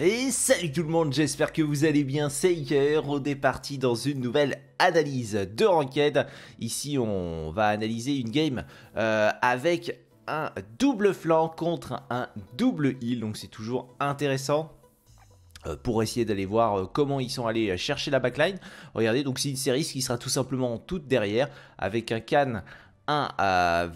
Et salut tout le monde, j'espère que vous allez bien, c'est Iker, on est parti dans une nouvelle analyse de Ranked. Ici on va analyser une game euh, avec un double flanc contre un double heal, donc c'est toujours intéressant euh, pour essayer d'aller voir euh, comment ils sont allés chercher la backline. Regardez, donc c'est une série qui sera tout simplement toute derrière avec un Can, un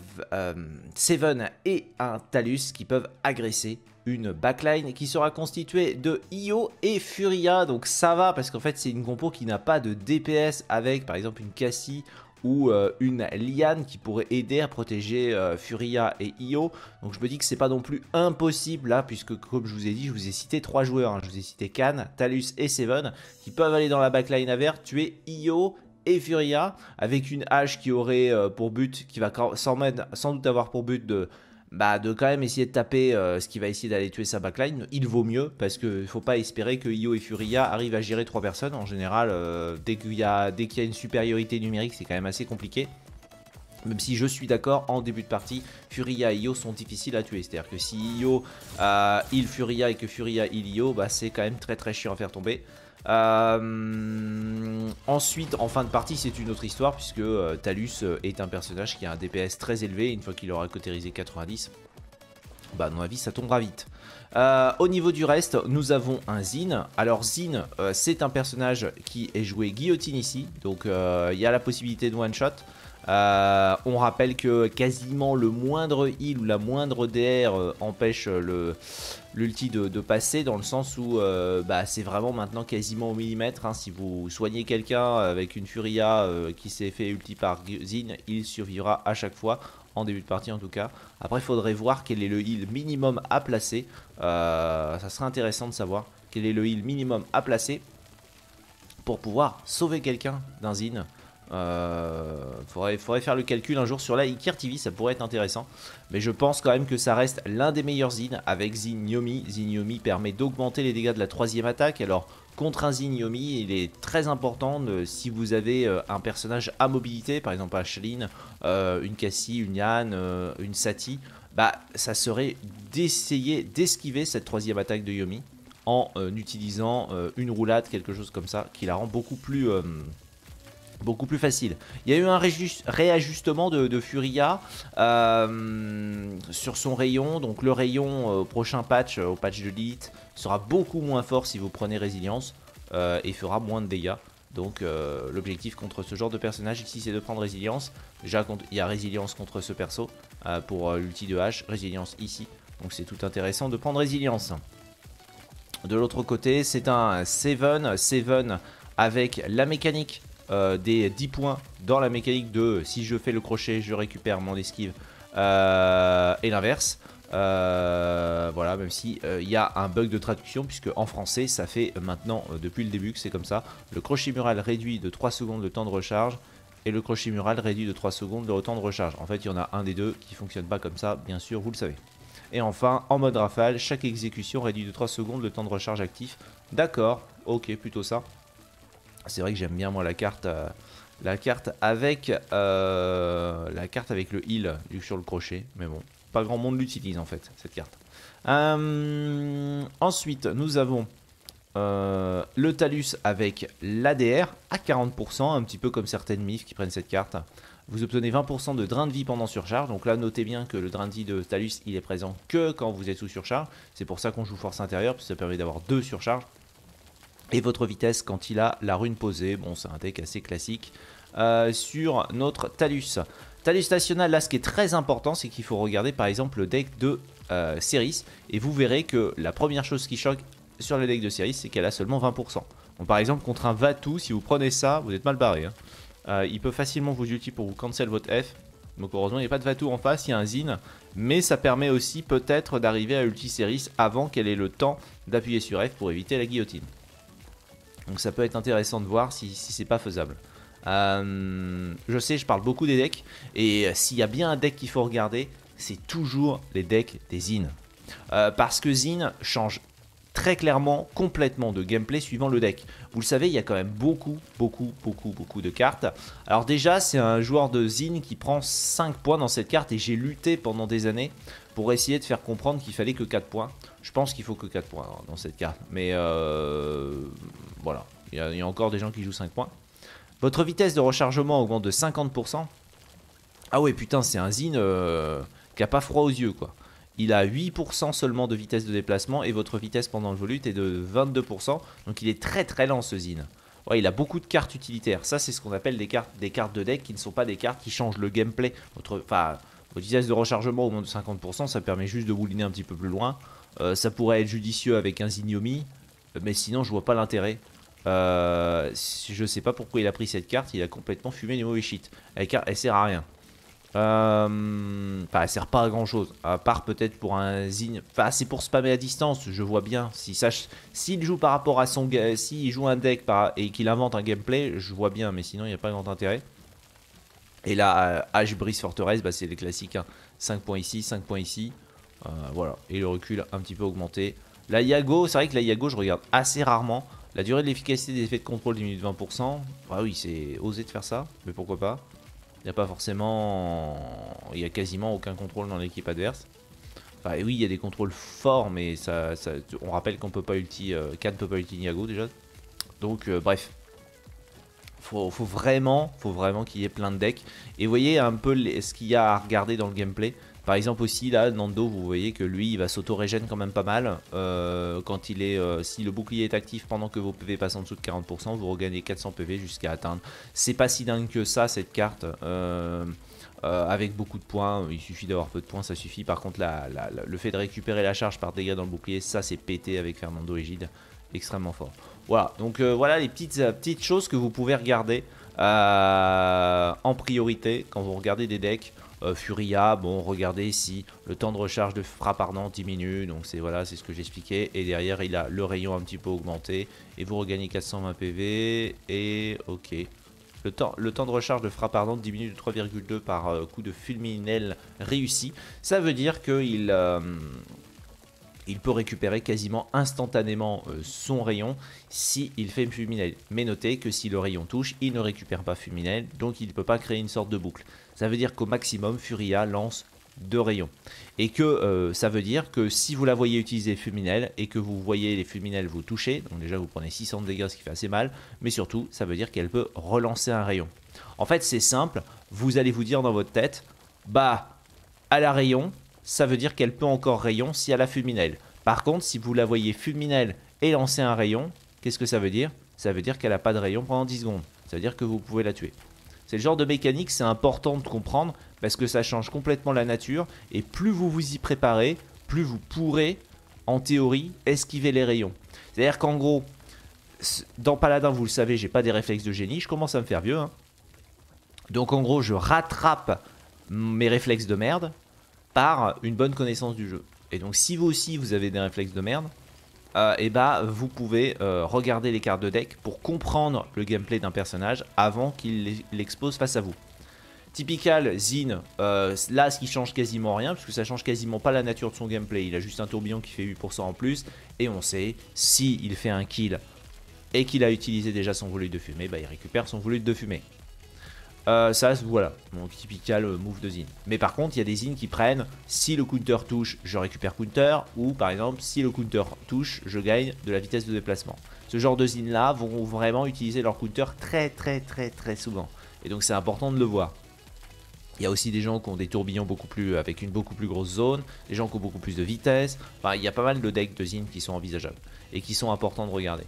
Seven et un Talus qui peuvent agresser une backline qui sera constituée de Io et Furia. Donc ça va parce qu'en fait c'est une compo qui n'a pas de DPS avec par exemple une Cassie ou euh, une Liane qui pourrait aider à protéger euh, Furia et Io. Donc je me dis que c'est pas non plus impossible là, puisque comme je vous ai dit, je vous ai cité trois joueurs. Hein. Je vous ai cité Khan, Talus et Seven, qui peuvent aller dans la backline à vert, tuer Io et Furia, avec une hache qui aurait euh, pour but, qui va sans, sans doute avoir pour but de bah, de quand même essayer de taper euh, ce qui va essayer d'aller tuer sa backline, il vaut mieux parce qu'il ne faut pas espérer que Io et Furia arrivent à gérer trois personnes. En général, euh, dès qu'il y, a, une supériorité numérique, c'est quand même assez compliqué. Même si je suis d'accord, en début de partie, Furia et Io sont difficiles à tuer. C'est-à-dire que si Io euh, il Furia et que Furia il Io, bah, c'est quand même très très chiant à faire tomber. Euh, ensuite, en fin de partie, c'est une autre histoire puisque euh, Talus euh, est un personnage qui a un DPS très élevé. Une fois qu'il aura cotérisé 90, bah, à mon avis, ça tombera vite. au niveau du reste, nous avons un Zin. Alors Zin, c'est un personnage qui est joué guillotine ici, donc il y a la possibilité de one shot. Euh, on rappelle que quasiment le moindre heal ou la moindre DR euh, empêche le l'ulti de, passer dans le sens où euh, bah, c'est vraiment maintenant quasiment au millimètre. Hein. Si vous soignez quelqu'un avec une Furia qui s'est fait ulti par Zin, il survivra à chaque fois, en début de partie en tout cas. Après il faudrait voir quel est le heal minimum à placer. ça serait intéressant de savoir quel est le heal minimum à placer pour pouvoir sauver quelqu'un d'un Zin. Euh, faudrait, faire le calcul un jour sur la Ikir TV, ça pourrait être intéressant. Mais je pense quand même que ça reste l'un des meilleurs Zin avec Zin Yomi. Zin Yomi permet d'augmenter les dégâts de la troisième attaque. Alors contre un Zin Yomi, il est très important si vous avez euh, un personnage à mobilité, par exemple Ashlyn, euh, une Cassie, une Yann, euh, une Sati, bah ça serait d'essayer d'esquiver cette troisième attaque de Yomi en utilisant une roulade, quelque chose comme ça, qui la rend beaucoup plus beaucoup plus facile. Il y a eu un réajustement de, Furia euh, sur son rayon. Donc le rayon euh, au prochain patch, au patch de Elite, sera beaucoup moins fort si vous prenez résilience euh, et fera moins de dégâts. Donc l'objectif contre ce genre de personnage ici c'est de prendre résilience. Déjà il y a résilience contre ce perso pour l'ulti de H, résilience ici. Donc c'est tout intéressant de prendre résilience. De l'autre côté c'est un Seven, Seven avec la mécanique euh, des 10 points dans la mécanique de si je fais le crochet, je récupère mon esquive euh, et l'inverse. Euh, voilà, même si il y a un bug de traduction, puisque en français, ça fait maintenant depuis le début que c'est comme ça. Le crochet mural réduit de 3 secondes le temps de recharge, et le crochet mural réduit de 3 secondes le temps de recharge. En fait, il y en a un des deux qui fonctionne pas comme ça, bien sûr, vous le savez. Et enfin, en mode rafale, chaque exécution réduit de 3 secondes le temps de recharge actif. D'accord, ok, plutôt ça. C'est vrai que j'aime bien moi la carte, euh, avec euh, la carte avec le heal sur le crochet, mais bon, pas grand monde l'utilise en fait cette carte. Euh, ensuite, nous avons le Talus avec l'ADR à 40%, un petit peu comme certaines MIF qui prennent cette carte. Vous obtenez 20% de drain de vie pendant surcharge. Donc là, notez bien que le drain de vie de Talus, il est présent que quand vous êtes sous surcharge. C'est pour ça qu'on joue force intérieure, parce que ça permet d'avoir deux surcharges et votre vitesse quand il a la rune posée. Bon, c'est un deck assez classique euh, sur notre Talus. Talus national, là, ce qui est très important, c'est qu'il faut regarder par exemple le deck de euh, et vous verrez que la première chose qui choque sur le deck de Ceris, c'est qu'elle a seulement 20%. Donc, par exemple, contre un Vatou, si vous prenez ça, vous êtes mal barré. Hein. Euh, il peut facilement vous ulti pour vous cancel votre F. Donc heureusement il n'y a pas de Vatou en face, il y a un Zin. Mais ça permet aussi peut-être d'arriver à ulti Ceris avant qu'elle ait le temps d'appuyer sur F pour éviter la guillotine. Donc ça peut être intéressant de voir si, c'est pas faisable. Euh, je sais, je parle beaucoup des decks, et s'il y a bien un deck qu'il faut regarder, c'est toujours les decks des Zin. Euh, parce que Zin change très clairement complètement de gameplay suivant le deck. Vous le savez, il y a quand même beaucoup, beaucoup, beaucoup, beaucoup de cartes. Alors déjà, c'est un joueur de Zin qui prend 5 points dans cette carte et j'ai lutté pendant des années pour essayer de faire comprendre qu'il fallait que 4 points. Je pense qu'il faut que 4 points dans cette carte. Mais euh, voilà, il y, a, encore des gens qui jouent 5 points. Votre vitesse de rechargement augmente de 50%. Ah ouais, putain, c'est un Zin euh, qui a pas froid aux yeux, quoi. Il a 8% seulement de vitesse de déplacement et votre vitesse pendant le volute est de 22%. Donc il est très très lent ce Zin. Ouais, il a beaucoup de cartes utilitaires. Ça, c'est ce qu'on appelle des cartes, des cartes de deck qui ne sont pas des cartes qui changent le gameplay. Votre, enfin, votre vitesse de rechargement au moins de 50%, ça permet juste de bouliner un petit peu plus loin. Euh, ça pourrait être judicieux avec un Zinyomi, mais sinon, je vois pas l'intérêt. Euh, je sais pas pourquoi il a pris cette carte, il a complètement fumé les mauvais shit. Elle, sert à rien. Euh, enfin, elle sert pas à grand chose. À part peut-être pour un zine. Enfin, c'est pour spammer à distance, je vois bien. S'il si joue par rapport à son. S'il joue un deck et qu'il invente un gameplay, je vois bien, mais sinon, il n'y a pas grand intérêt. Et là, H brise forteresse, bah, c'est les classiques. 5 hein. points ici, 5 points ici. Euh, voilà. Et le recul un petit peu augmenté. La Yago, c'est vrai que la Yago, je regarde assez rarement. La durée de l'efficacité des effets de contrôle diminue de 20%. Ah oui, c'est osé de faire ça, mais pourquoi pas. Il n'y a pas forcément. Il n'y a quasiment aucun contrôle dans l'équipe adverse. Enfin, oui, il y a des contrôles forts, mais ça, on rappelle qu'on peut pas ulti. Euh, ne peut pas ulti Niago déjà. Donc, euh, bref. Faut, faut vraiment, faut vraiment qu'il y ait plein de decks. Et voyez un peu ce qu'il y a à regarder dans le gameplay. Par exemple aussi là, Nando, vous voyez que lui, il va s'auto-régène quand même pas mal. Euh, quand il est, euh, si le bouclier est actif pendant que vos PV passent en dessous de 40%, vous regagnez 400 PV jusqu'à atteindre. C'est pas si dingue que ça cette carte. Euh, avec beaucoup de points, il suffit d'avoir peu de points, ça suffit. Par contre, le fait de récupérer la charge par dégâts dans le bouclier, ça c'est pété avec Fernando Egide, extrêmement fort. Voilà, donc voilà les petites, petites choses que vous pouvez regarder en priorité quand vous regardez des decks. Euh, Furia, bon, regardez ici, le temps de recharge de frappe ardente diminue, donc c'est voilà, c'est ce que j'expliquais. Et derrière, il a le rayon un petit peu augmenté, et vous regagnez 420 PV, et ok. Le temps, le temps de recharge de frappe ardente diminue de 3,2 par euh, coup de fulminel réussi. Ça veut dire qu'il euh, il peut récupérer quasiment instantanément son rayon s'il il fait fulminel. Mais notez que si le rayon touche, il ne récupère pas fulminel, donc il ne peut pas créer une sorte de boucle ça veut dire qu'au maximum, Furia lance deux rayons. Et que euh, ça veut dire que si vous la voyez utiliser fulminel et que vous voyez les fulminels vous toucher, donc déjà vous prenez 600 de dégâts, ce qui fait assez mal, mais surtout ça veut dire qu'elle peut relancer un rayon. En fait c'est simple, vous allez vous dire dans votre tête, bah à la rayon, ça veut dire qu'elle peut encore rayon si elle a fulminel. Par contre si vous la voyez fulminel et lancer un rayon, qu'est-ce que ça veut dire? Ça veut dire qu'elle n'a pas de rayon pendant 10 secondes. Ça veut dire que vous pouvez la tuer. C'est le genre de mécanique, c'est important de comprendre parce que ça change complètement la nature et plus vous vous y préparez, plus vous pourrez, en théorie, esquiver les rayons. C'est-à-dire qu'en gros, dans Paladin, vous le savez, j'ai pas des réflexes de génie, je commence à me faire vieux. Hein. Donc en gros, je rattrape mes réflexes de merde par une bonne connaissance du jeu. Et donc si vous aussi vous avez des réflexes de merde, euh, eh bah, vous pouvez euh, regarder les cartes de deck pour comprendre le gameplay d'un personnage avant qu'il l'expose face à vous. Typical, Zin, euh, là ce qui change quasiment rien, parce que ça change quasiment pas la nature de son gameplay. Il a juste un tourbillon qui fait 8% en plus, et on sait, si il fait un kill et qu'il a utilisé déjà son volute de fumée, bah, il récupère son volute de fumée. Euh, ça, voilà, donc typical euh, move de Zin. Mais par contre, il y a des Zin qui prennent si le counter touche, je récupère counter, ou par exemple, si le counter touche, je gagne de la vitesse de déplacement. Ce genre de Zin là vont vraiment utiliser leur counter très très très très souvent. Et donc c'est important de le voir. Il y a aussi des gens qui ont des tourbillons beaucoup plus avec une beaucoup plus grosse zone, des gens qui ont beaucoup plus de vitesse. Enfin, il y a pas mal de decks de Zin qui sont envisageables et qui sont importants de regarder.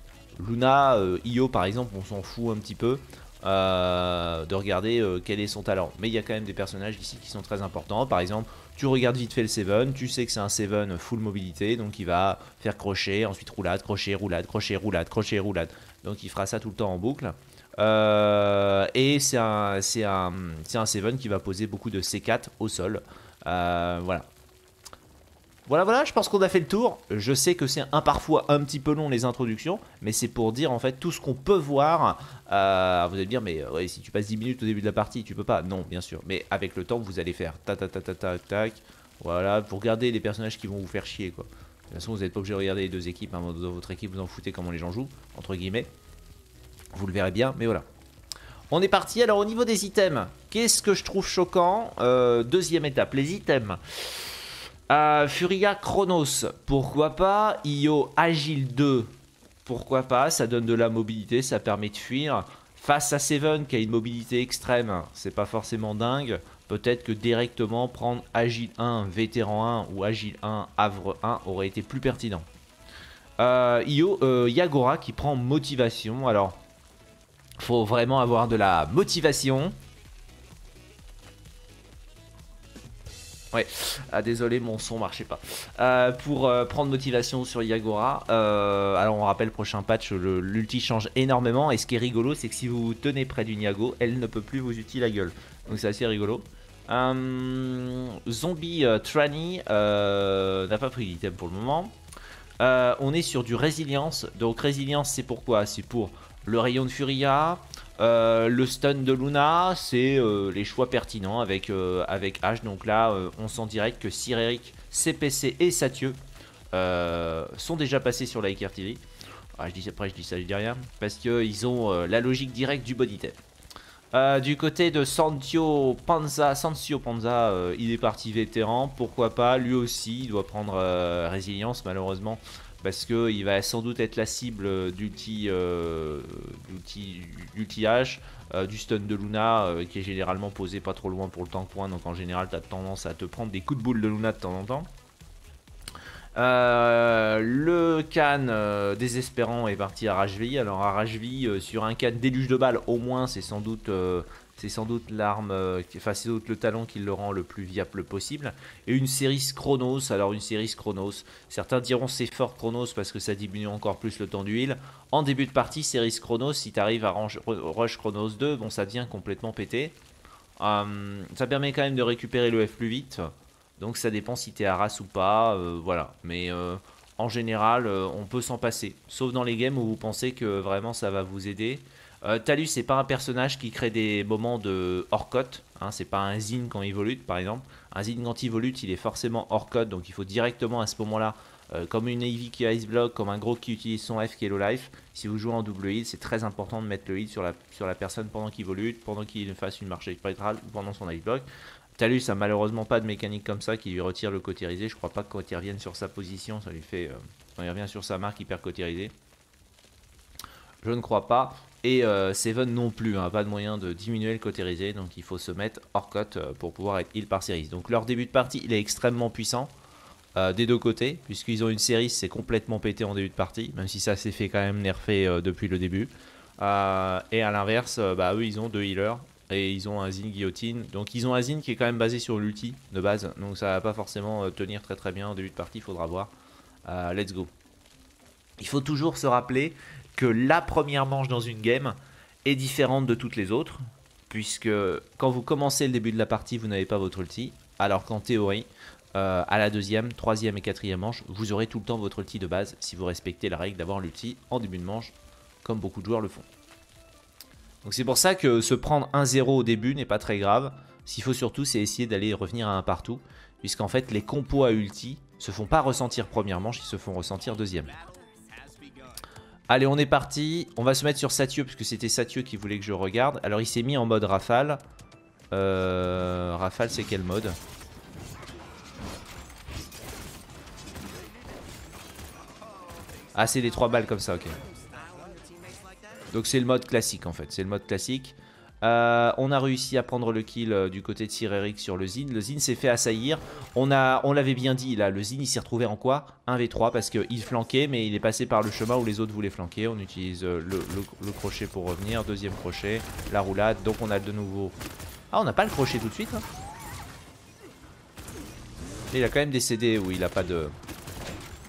Luna, euh, Io par exemple, on s'en fout un petit peu. Euh, de regarder euh, quel est son talent. Mais il y a quand même des personnages ici qui sont très importants. Par exemple, tu regardes vite fait le Seven, tu sais que c'est un Seven full mobilité, donc il va faire crochet, ensuite roulade, crochet, roulade, crochet, roulade, crochet, roulade. Donc il fera ça tout le temps en boucle. Euh, et c'est un, Seven qui va poser beaucoup de C4 au sol. voilà. Voilà, voilà, je pense qu'on a fait le tour. Je sais que c'est un parfois un petit peu long les introductions, mais c'est pour dire en fait tout ce qu'on peut voir. Euh, vous allez me dire, mais ouais, si tu passes 10 minutes au début de la partie, tu peux pas. Non, bien sûr. Mais avec le temps, vous allez faire ta ta ta ta ta tac. Voilà, pour garder les personnages qui vont vous faire chier quoi. toute façon, vous n'êtes pas obligé de regarder les deux équipes. Hein. Dans votre équipe, vous en foutez comment les gens jouent, entre guillemets. Vous le verrez bien, mais voilà. On est parti. Alors, au niveau des items, qu'est-ce que je trouve choquant? Euh, Deuxième étape, les items. Euh, Furia Chronos, pourquoi pas? Io Agile 2, pourquoi pas? Ça donne de la mobilité, ça permet de fuir. Face à Seven qui a une mobilité extrême, c'est pas forcément dingue. Peut-être que directement prendre Agile 1, Vétéran 1 ou Agile 1, Havre 1 aurait été plus pertinent. Euh, Io, euh, Yagora qui prend motivation. Alors, faut vraiment avoir de la motivation. Ouais, ah, désolé, mon son marchait pas. Euh, pour euh, prendre motivation sur Yagora, euh, alors on rappelle, prochain patch, l'ulti change énormément. Et ce qui est rigolo, c'est que si vous vous tenez près d'une Yago, elle ne peut plus vous utiliser la gueule. Donc c'est assez rigolo. zombie Trani n'a pas pris d'item pour le moment. on est sur du résilience. Donc résilience, c'est pourquoi? C'est pour le rayon de Furia, euh, le stun de Luna, c'est euh, les choix pertinents avec, euh, avec H. Donc là, on sent direct que Eric, CPC et Satieu sont déjà passés sur la TV. Ah, je dis, après, je dis ça, je dis rien. Parce qu'ils ont la logique directe du body du côté de Santio Panza, Sancio Panza, il est parti vétéran. Pourquoi pas? Lui aussi, il doit prendre résilience, malheureusement parce qu'il va sans doute être la cible d'ulti euh, euh, du stun de Luna euh, qui est généralement posé pas trop loin pour le tank point donc en général tu as tendance à te prendre des coups de boule de Luna de temps en temps. le can désespérant est parti à Rajvi. Alors à Rajvi, sur un can déluge de balles, au moins c'est sans doute c'est sans doute l'arme, euh, enfin c'est doute le talon qui le rend le plus viable possible. Et une série Chronos, alors une série Chronos, certains diront c'est fort Chronos parce que ça diminue encore plus le temps d'huile. En début de partie, série Chronos, si tu arrives à Rush Chronos 2, bon ça devient complètement pété. Euh, ça permet quand même de récupérer le F plus vite. Donc ça dépend si tu es à race ou pas, euh, voilà. Mais en général, on peut s'en passer. Sauf dans les games où vous pensez que vraiment ça va vous aider. Euh, Talus, c'est pas un personnage qui crée des moments de hors cote. Hein, c'est pas un Zin quand il volute, par exemple. Un Zin quand il volute, il est forcément hors cote, donc il faut directement à ce moment-là, euh, comme une Eevee qui a Ice Block, comme un gros qui utilise son F qui est low life. Si vous jouez en double heal, c'est très important de mettre le heal sur la, sur la personne pendant qu'il volute, pendant qu'il fasse une marche spectrale ou pendant son Ice Block. Talus a malheureusement pas de mécanique comme ça qui lui retire le cotérisé. Je crois pas que quand il revienne sur sa position, ça lui fait. Euh, quand il revient sur sa marque hyper cotérisé. Je ne crois pas. Et euh, Seven non plus, hein, pas de moyen de diminuer le cotérisé, donc il faut se mettre hors cote euh, pour pouvoir être heal par série. Donc leur début de partie, il est extrêmement puissant euh, des deux côtés, puisqu'ils ont une série, c'est complètement pété en début de partie, même si ça s'est fait quand même nerfer depuis le début. et à l'inverse, bah, eux ils ont deux healers, et ils ont un Zin guillotine. Donc ils ont un Zin qui est quand même basé sur l'ulti de base, donc ça va pas forcément tenir très très bien en début de partie, faudra voir. let's go. Il faut toujours se rappeler que la première manche dans une game est différente de toutes les autres, puisque quand vous commencez le début de la partie, vous n'avez pas votre ulti, alors qu'en théorie, euh, à la deuxième, troisième et quatrième manche, vous aurez tout le temps votre ulti de base si vous respectez la règle d'avoir l'ulti en début de manche, comme beaucoup de joueurs le font. Donc c'est pour ça que se prendre 1-0 au début n'est pas très grave. S'il faut surtout, c'est essayer d'aller revenir à un partout, puisqu'en fait, les compos à ulti se font pas ressentir première manche, ils se font ressentir deuxième. Allez, on est parti. On va se mettre sur Satieu, puisque c'était Satieu qui voulait que je regarde. Alors, il s'est mis en mode rafale. Euh, rafale, c'est quel mode? Ah, c'est des 3 balles comme ça, ok. Donc, c'est le mode classique, en fait. C'est le mode classique. Euh, on a réussi à prendre le kill euh, du côté de Sir Eric sur le Zin. Le Zin s'est fait assaillir. On, l'avait bien dit, là, le Zin il s'est retrouvé en quoi? 1v3 parce qu'il flanquait, mais il est passé par le chemin où les autres voulaient flanquer. On utilise euh, le, crochet pour revenir. Deuxième crochet, la roulade. Donc on a de nouveau... Ah, on n'a pas le crochet tout de suite. Hein. il a quand même CD où il a pas de...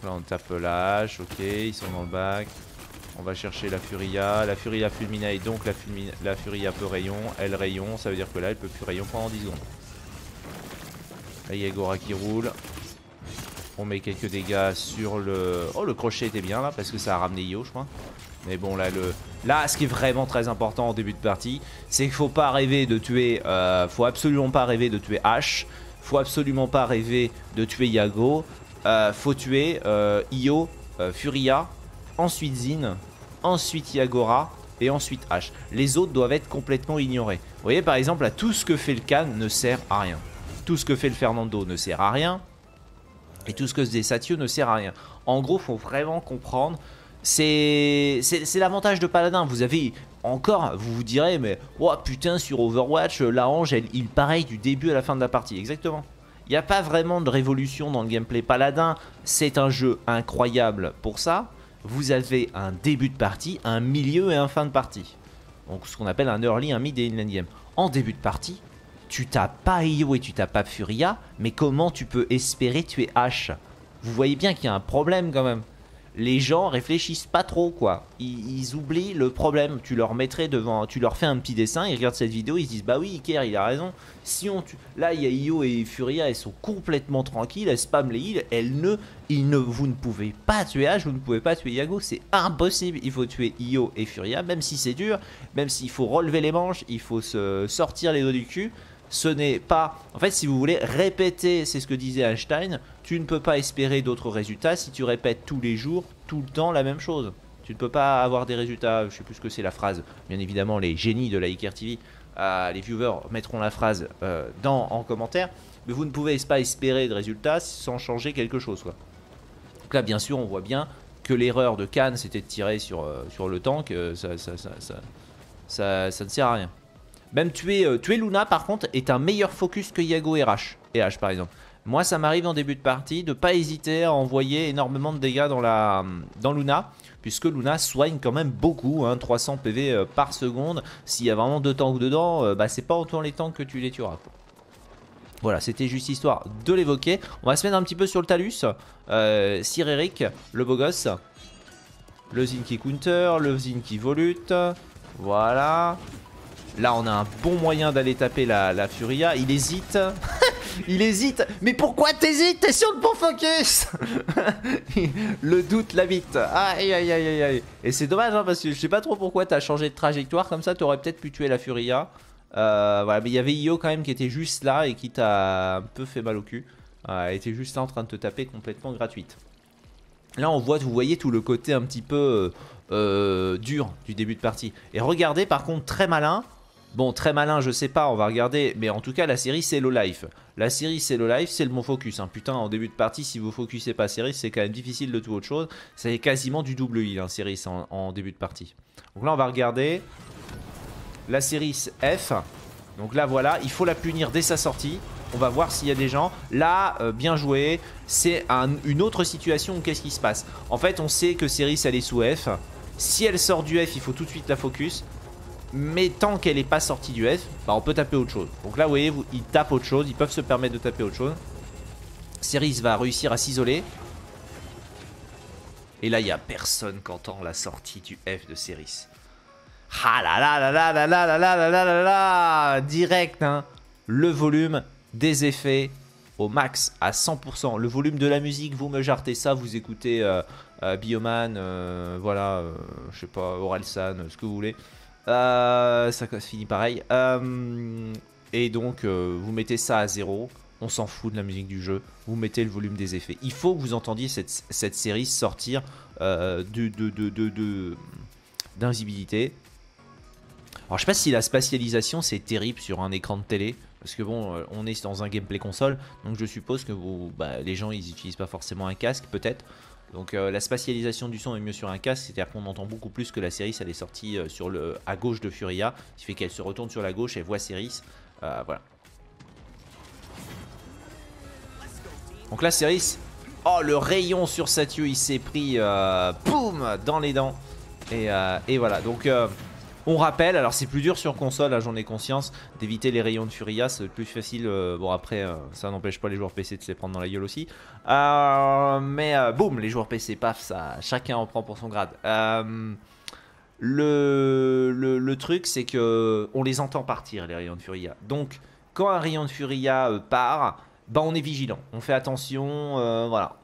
Là on tape la hache, ok, ils sont dans le bac. On va chercher la Furia. La Furia fulminate, donc la, Furia peut rayon. Elle rayon, ça veut dire que là, elle peut plus rayon pendant 10 secondes. Là, qui roule. On met quelques dégâts sur le... Oh, le crochet était bien là, parce que ça a ramené Io, je crois. Mais bon, là, le... là, ce qui est vraiment très important en début de partie, c'est qu'il faut pas rêver de tuer... Euh, faut absolument pas rêver de tuer H. Faut absolument pas rêver de tuer Yago euh, faut tuer euh, Io, euh, Furia, ensuite Zin, ensuite Yagora et ensuite H. Les autres doivent être complètement ignorés. Vous voyez par exemple là, tout ce que fait le Khan ne sert à rien. Tout ce que fait le Fernando ne sert à rien. Et tout ce que faisait Satio ne sert à rien. En gros, faut vraiment comprendre. C'est l'avantage de Paladin. Vous avez encore, vous vous direz, mais oh putain, sur Overwatch, la range, elle, il pareil du début à la fin de la partie. Exactement. Il n'y a pas vraiment de révolution dans le gameplay Paladin. C'est un jeu incroyable pour ça. Vous avez un début de partie, un milieu et un fin de partie. Donc ce qu'on appelle un early, un mid et une game. En début de partie, tu tapes pas Io et tu tapes pas Furia, mais comment tu peux espérer tuer H? Vous voyez bien qu'il y a un problème quand même les gens réfléchissent pas trop quoi. Ils, oublient le problème. Tu leur mettrais devant, tu leur fais un petit dessin, ils regardent cette vidéo, ils se disent bah oui Iker il a raison. Si on tue, là il y a Io et Furia, elles sont complètement tranquilles, elles spamment les heals, elles ne, ils ne, vous ne pouvez pas tuer H, vous ne pouvez pas tuer Yago, c'est impossible. Il faut tuer Io et Furia, même si c'est dur, même s'il faut relever les manches, il faut se sortir les doigts du cul ce n'est pas... En fait, si vous voulez répéter, c'est ce que disait Einstein, tu ne peux pas espérer d'autres résultats si tu répètes tous les jours, tout le temps la même chose. Tu ne peux pas avoir des résultats, je sais plus ce que c'est la phrase, bien évidemment les génies de la Iker TV, euh, les viewers mettront la phrase euh, dans, en commentaire, mais vous ne pouvez pas espérer de résultats sans changer quelque chose. Donc là, bien sûr, on voit bien que l'erreur de Khan, c'était de tirer sur, euh, sur le tank, ça, ça, ça, ça ne sert à rien. Même tuer, euh, tuer Luna par contre est un meilleur focus que Yago et H, par exemple. Moi ça m'arrive en début de partie de pas hésiter à envoyer énormément de dégâts dans, Luna puisque Luna soigne quand même beaucoup, hein, 300 PV euh, par seconde. S'il y a vraiment deux tanks dedans, euh, bah, c'est pas autant les tanks que tu les tueras. Voilà, c'était juste histoire de l'évoquer. On va se mettre un petit peu sur le talus. Euh, le beau gosse. Le Zinky Counter, le Zinky Volute. Voilà. Là, on a un bon moyen d'aller taper la, Furia. Il hésite. il hésite. Mais pourquoi t'hésites? T'es sur le bon focus Le doute l'habite. Aïe, aïe, aïe, aïe. Et c'est dommage, hein, parce que je sais pas trop pourquoi t'as changé de trajectoire. Comme ça, t'aurais peut-être pu tuer la Furia. Euh, voilà, mais il y avait Io quand même qui était juste là et qui t'a un peu fait mal au cul. elle était juste là en train de te taper complètement gratuite. Là, on voit, vous voyez tout le côté un petit peu euh, dur du début de partie. Et regardez, par contre, très malin. Bon, très malin, je sais pas, on va regarder. Mais en tout cas, la série, c'est low life. La série, c'est low life, c'est le bon focus. Hein. Putain, en début de partie, si vous focusez pas série, c'est quand même difficile de tout autre chose. C'est quasiment du double heal, hein, série, en, en début de partie. Donc là, on va regarder la série F. Donc là, voilà, il faut la punir dès sa sortie. On va voir s'il y a des gens. Là, euh, bien joué. C'est une autre situation. Qu'est-ce qui se passe? En fait, on sait que Ceris, elle est sous F. Si elle sort du F, il faut tout de suite la focus. Mais tant qu'elle n'est pas sortie du F, bah on peut taper autre chose. Donc là, vous voyez, ils tapent autre chose. Ils peuvent se permettre de taper autre chose. Ceris va réussir à s'isoler. Et là, il n'y a personne qui entend la sortie du F de Ceris. Ah là là là là là là là là là là là Direct, hein. Le volume des effets au max, à 100%. Le volume de la musique, vous me jartez ça, vous écoutez Bioman, voilà, je sais pas, Orelsan, ce que vous voulez. Euh, ça finit pareil. Euh, et donc, euh, vous mettez ça à zéro. On s'en fout de la musique du jeu. Vous mettez le volume des effets. Il faut que vous entendiez cette, série sortir de, de, d'invisibilité. Alors, je sais pas si la spatialisation c'est terrible sur un écran de télé. Parce que bon, on est dans un gameplay console. Donc, je suppose que vous, bah, les gens ils utilisent pas forcément un casque, peut-être. Donc euh, la spatialisation du son est mieux sur un casque, c'est-à-dire qu'on entend beaucoup plus que la Ceris, elle est sortie euh, sur le, à gauche de Furia, ce qui fait qu'elle se retourne sur la gauche, elle voit Ceris, euh, voilà. Donc la Ceris, oh le rayon sur Satyu, il s'est pris, boum, dans les dents, et, et voilà, donc... On rappelle, alors c'est plus dur sur console, hein, j'en ai conscience, d'éviter les rayons de Furia, c'est plus facile. Euh, bon après, euh, ça n'empêche pas les joueurs PC de se les prendre dans la gueule aussi. Euh, mais boum, les joueurs PC, paf, ça, chacun en prend pour son grade. Le, le, truc, c'est que on les entend partir, les rayons de Furia. Donc, quand un rayon de Furia part, bah on est vigilant, on fait attention, voilà.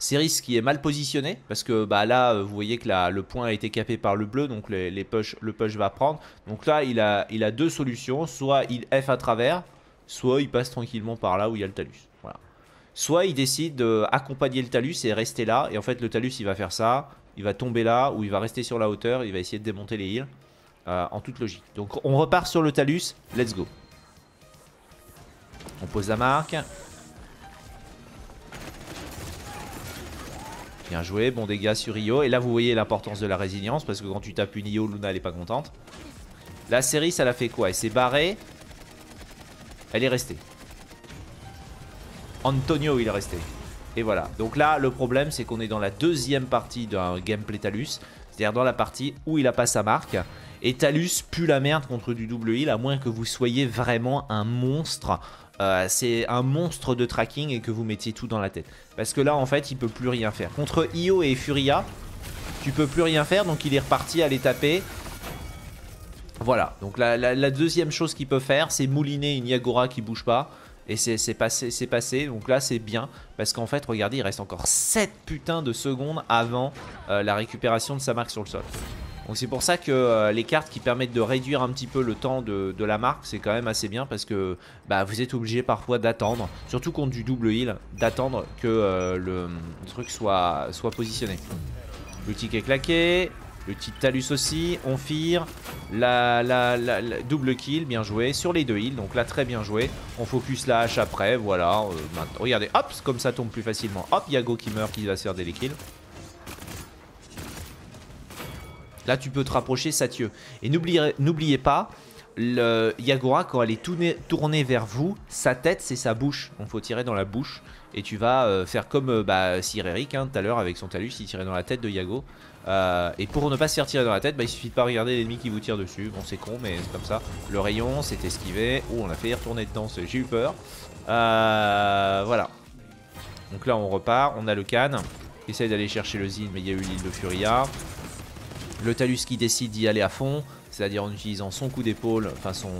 Ceris qui est mal positionné parce que bah, là vous voyez que le point a été capé par le bleu donc le push va prendre. Donc là il a, il a deux solutions, soit il F à travers, soit il passe tranquillement par là où il y a le talus. Voilà. soit il décide d'accompagner le talus et rester là. Et en fait, le talus, il va faire ça. Il va tomber là, ou il va rester sur la hauteur. Il va essayer de démonter les îles. Euh, en toute logique. Donc on repart sur le talus. Let's go. On pose la marque. Bien joué, bon dégâts sur Io. Et là, vous voyez l'importance de la résilience. Parce que quand tu tapes une Io, Luna, elle est pas contente. La série, ça l'a fait quoi? Elle s'est barrée. Elle est restée. Antonio, il est resté. Et voilà. Donc là, le problème, c'est qu'on est dans la deuxième partie d'un gameplay Talus. C'est-à-dire dans la partie où il a pas sa marque. Et Talus pue la merde contre du double heal, à moins que vous soyez vraiment un monstre euh, c'est un monstre de tracking et que vous mettiez tout dans la tête. Parce que là, en fait, il peut plus rien faire. Contre Io et Furia, tu peux plus rien faire, donc il est reparti à les taper. Voilà, donc la, deuxième chose qu'il peut faire, c'est mouliner une Yagora qui bouge pas. Et c'est passé, passé, donc là c'est bien, parce qu'en fait, regardez, il reste encore 7 putains de secondes avant euh, la récupération de sa marque sur le sol. Donc c'est pour ça que euh, les cartes qui permettent de réduire un petit peu le temps de, la marque, c'est quand même assez bien parce que bah, vous êtes obligé parfois d'attendre, surtout contre du double heal, d'attendre que euh, le, truc soit, positionné. Le ticket claqué, le petit talus aussi, on fire, la, la, double kill, bien joué, sur les deux heals, donc là très bien joué. On focus la hache après, voilà, euh, regardez, hop, comme ça tombe plus facilement, hop, Yago qui meurt, qui va se faire des kills. Là, tu peux te rapprocher Satieux. Et n'oubliez pas, le Yagora, quand elle est tournée, vers vous, sa tête, c'est sa bouche. Donc, faut tirer dans la bouche. Et tu vas euh, faire comme euh, bah, Sir Eric, hein, tout à l'heure, avec son talus, il tirait dans la tête de Yago. Euh, et pour ne pas se faire tirer dans la tête, bah, il suffit de pas regarder l'ennemi qui vous tire dessus. Bon, c'est con, mais c'est comme ça. Le rayon, c'est esquivé. Oh, on a fait retourner dedans, j'ai eu peur. voilà. Donc là, on repart. On a le can. Essaye d'aller chercher le Zin, mais il y a eu l'île de Furia. Le Talus qui décide d'y aller à fond, c'est-à-dire en utilisant son coup d'épaule, enfin son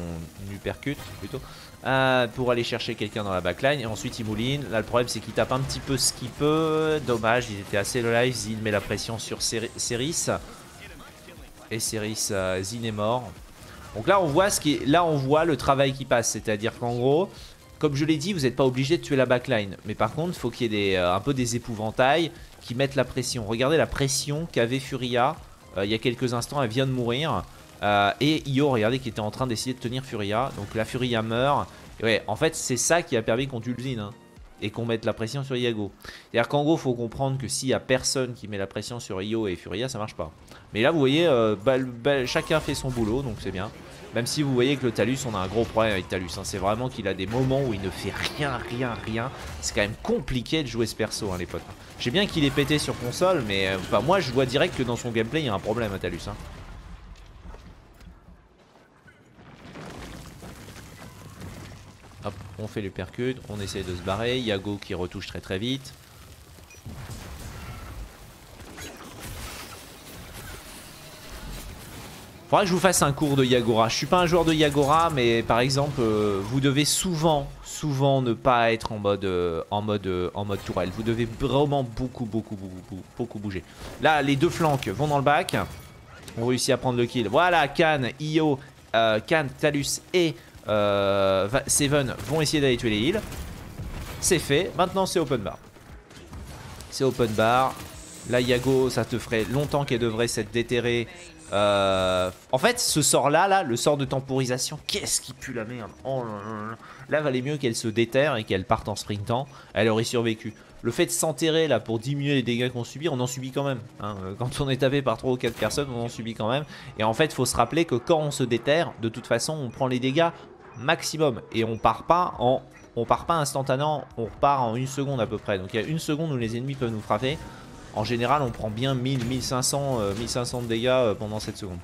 uppercut plutôt, euh, pour aller chercher quelqu'un dans la backline. Et ensuite il mouline. Là le problème c'est qu'il tape un petit peu ce qu'il peut. Dommage, il était assez low life. Zin met la pression sur Ceris. Et Ceris, euh, Zin est mort. Donc là on voit ce qui là on voit le travail qui passe, c'est-à-dire qu'en gros, comme je l'ai dit, vous n'êtes pas obligé de tuer la backline. Mais par contre, il faut qu'il y ait euh, un peu des épouvantails qui mettent la pression. Regardez la pression qu'avait Furia il y a quelques instants, elle vient de mourir. Euh, et Io, regardez, qui était en train d'essayer de tenir Furia. Donc la Furia meurt. ouais, en fait, c'est ça qui a permis qu'on tue hein, et qu'on mette la pression sur Iago. C'est-à-dire qu'en gros, faut comprendre que s'il y a personne qui met la pression sur Io et Furia, ça marche pas. Mais là, vous voyez, euh, chacun fait son boulot, donc c'est bien. Même si vous voyez que le Talus, on a un gros problème avec Talus. Hein. C'est vraiment qu'il a des moments où il ne fait rien, rien, rien. C'est quand même compliqué de jouer ce perso, hein, les potes. J'ai bien qu'il est pété sur console, mais euh, moi je vois direct que dans son gameplay, il y a un problème à Talus. Hein. Hop, on fait le percute, on essaie de se barrer. Yago qui retouche très très vite. Faudra que je vous fasse un cours de Yagora. Je suis pas un joueur de Yagora, mais par exemple, euh, vous devez souvent, souvent ne pas être en mode, euh, en mode, euh, en mode tourelle. Vous devez vraiment beaucoup, beaucoup, beaucoup, beaucoup bouger. Là, les deux flancs vont dans le bac. On réussit à prendre le kill. Voilà, Khan, Io, Khan, Talus et Seven vont essayer d'aller tuer les heals. C'est fait. Maintenant, c'est open bar. C'est open bar. Là, Yago, ça te ferait longtemps qu'elle devrait s'être déterrée euh, en fait, ce sort-là, là, le sort de temporisation, qu'est-ce qui pue la merde oh là, valait mieux qu'elle se déterre et qu'elle parte en sprintant. Elle aurait survécu. Le fait de s'enterrer là pour diminuer les dégâts qu'on subit, on en subit quand même. Hein. Quand on est tapé par 3 ou 4 personnes, on en subit quand même. Et en fait, faut se rappeler que quand on se déterre, de toute façon, on prend les dégâts maximum. Et on part pas en... On part pas instantanément, on repart en une seconde à peu près. Donc il y a une seconde où les ennemis peuvent nous frapper. En général, on prend bien 1000, 1500, 1500 de dégâts euh, pendant cette seconde.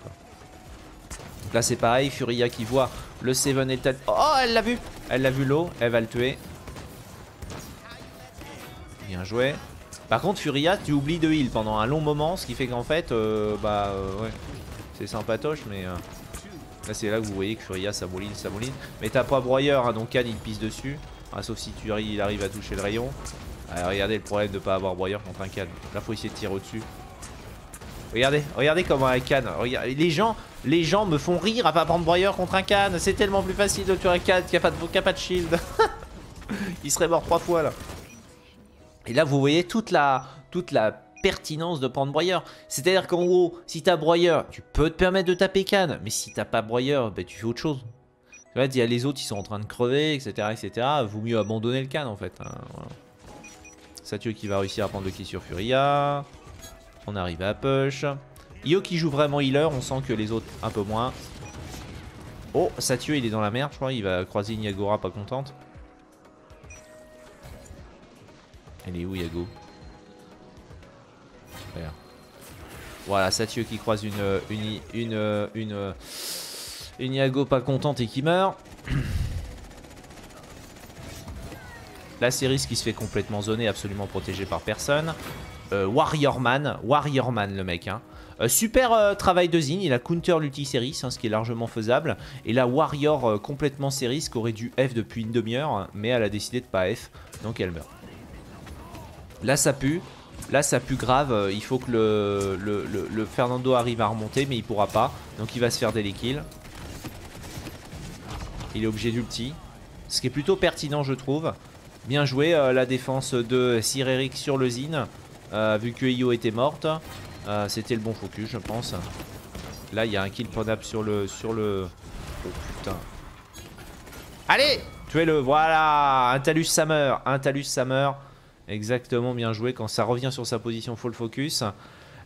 Donc là, c'est pareil. Furia qui voit le Seven et le Oh, elle l'a vu Elle l'a vu l'eau. Elle va le tuer. Bien joué. Par contre, Furia, tu oublies de heal pendant un long moment, ce qui fait qu'en fait, euh, bah euh, ouais, c'est sympatoche, mais là c'est là que vous voyez que Furia ça mouline, ça mouline. Mais t'as pas broyeur, hein, donc Khan il pisse dessus, ah, sauf si tu il arrive à toucher le rayon. Ah, regardez le problème de pas avoir broyeur contre un canne. Là faut essayer de tirer au-dessus. Regardez, regardez comment un canne. les gens, les gens me font rire à pas prendre broyeur contre un canne. C'est tellement plus facile de tuer un canne qui a pas de, qui a pas de shield. Il serait mort trois fois là. Et là, vous voyez toute la, toute la pertinence de prendre broyeur. C'est-à-dire qu'en gros, si t'as broyeur, tu peux te permettre de taper canne, mais si t'as pas broyeur, ben, tu fais autre chose. En fait, il y a les autres qui sont en train de crever, etc. etc. Vaut mieux abandonner le canne en fait. Hein. Qui va réussir à prendre le kill sur Furia. On arrive à push. Io qui joue vraiment healer, on sent que les autres un peu moins. Oh, Satio il est dans la merde, je crois. Il va croiser Niagora pas contente. Elle est où Yago Voilà, Satio qui croise une, une, une, une, une pas contente et qui meurt. La série qui se fait complètement zoner, absolument protégée par personne. Euh, Warriorman, Warriorman le mec. Hein. Euh, super euh, travail de Zin, il a counter l'ulti Ceris, hein, ce qui est largement faisable. Et la Warrior complètement Ceris, qui aurait dû F depuis une demi-heure, mais elle a décidé de pas F, donc elle meurt. Là ça pue, là ça pue grave, il faut que le, le, Fernando arrive à remonter, mais il pourra pas. Donc il va se faire des kills. Il est obligé d'ulti. Ce qui est plutôt pertinent, je trouve. Bien joué euh, la défense de Sir Eric sur le Zin. Euh, vu que Io était morte. Euh, c'était le bon focus, je pense. Là, il y a un kill prenable sur le... Sur le... Oh putain. Allez Tuez-le, voilà Un Talus Summer, un Talus Summer. Exactement, bien joué. Quand ça revient sur sa position, full focus.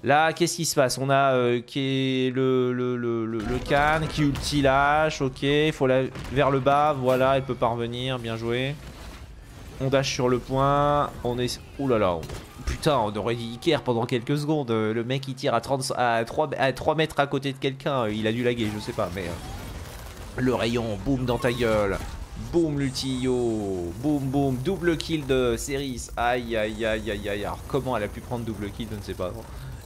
Là, qu'est-ce qui se passe? On a le, le, le, le, can qui ulti lâche, ok, faut la vers le bas, voilà, elle peut parvenir, bien joué. On dash sur le point, on est... Ouh là là, putain, on aurait dit Iker pendant quelques secondes, le mec il tire à, 30... à, 3... à 3 mètres à côté de quelqu'un, il a dû laguer, je sais pas, mais... Euh, le rayon, boum dans ta gueule, boum l'ulti yo, boum boum, double kill de Ceris, aïe aïe aïe aïe aïe, alors comment elle a pu prendre double kill, je ne sais pas.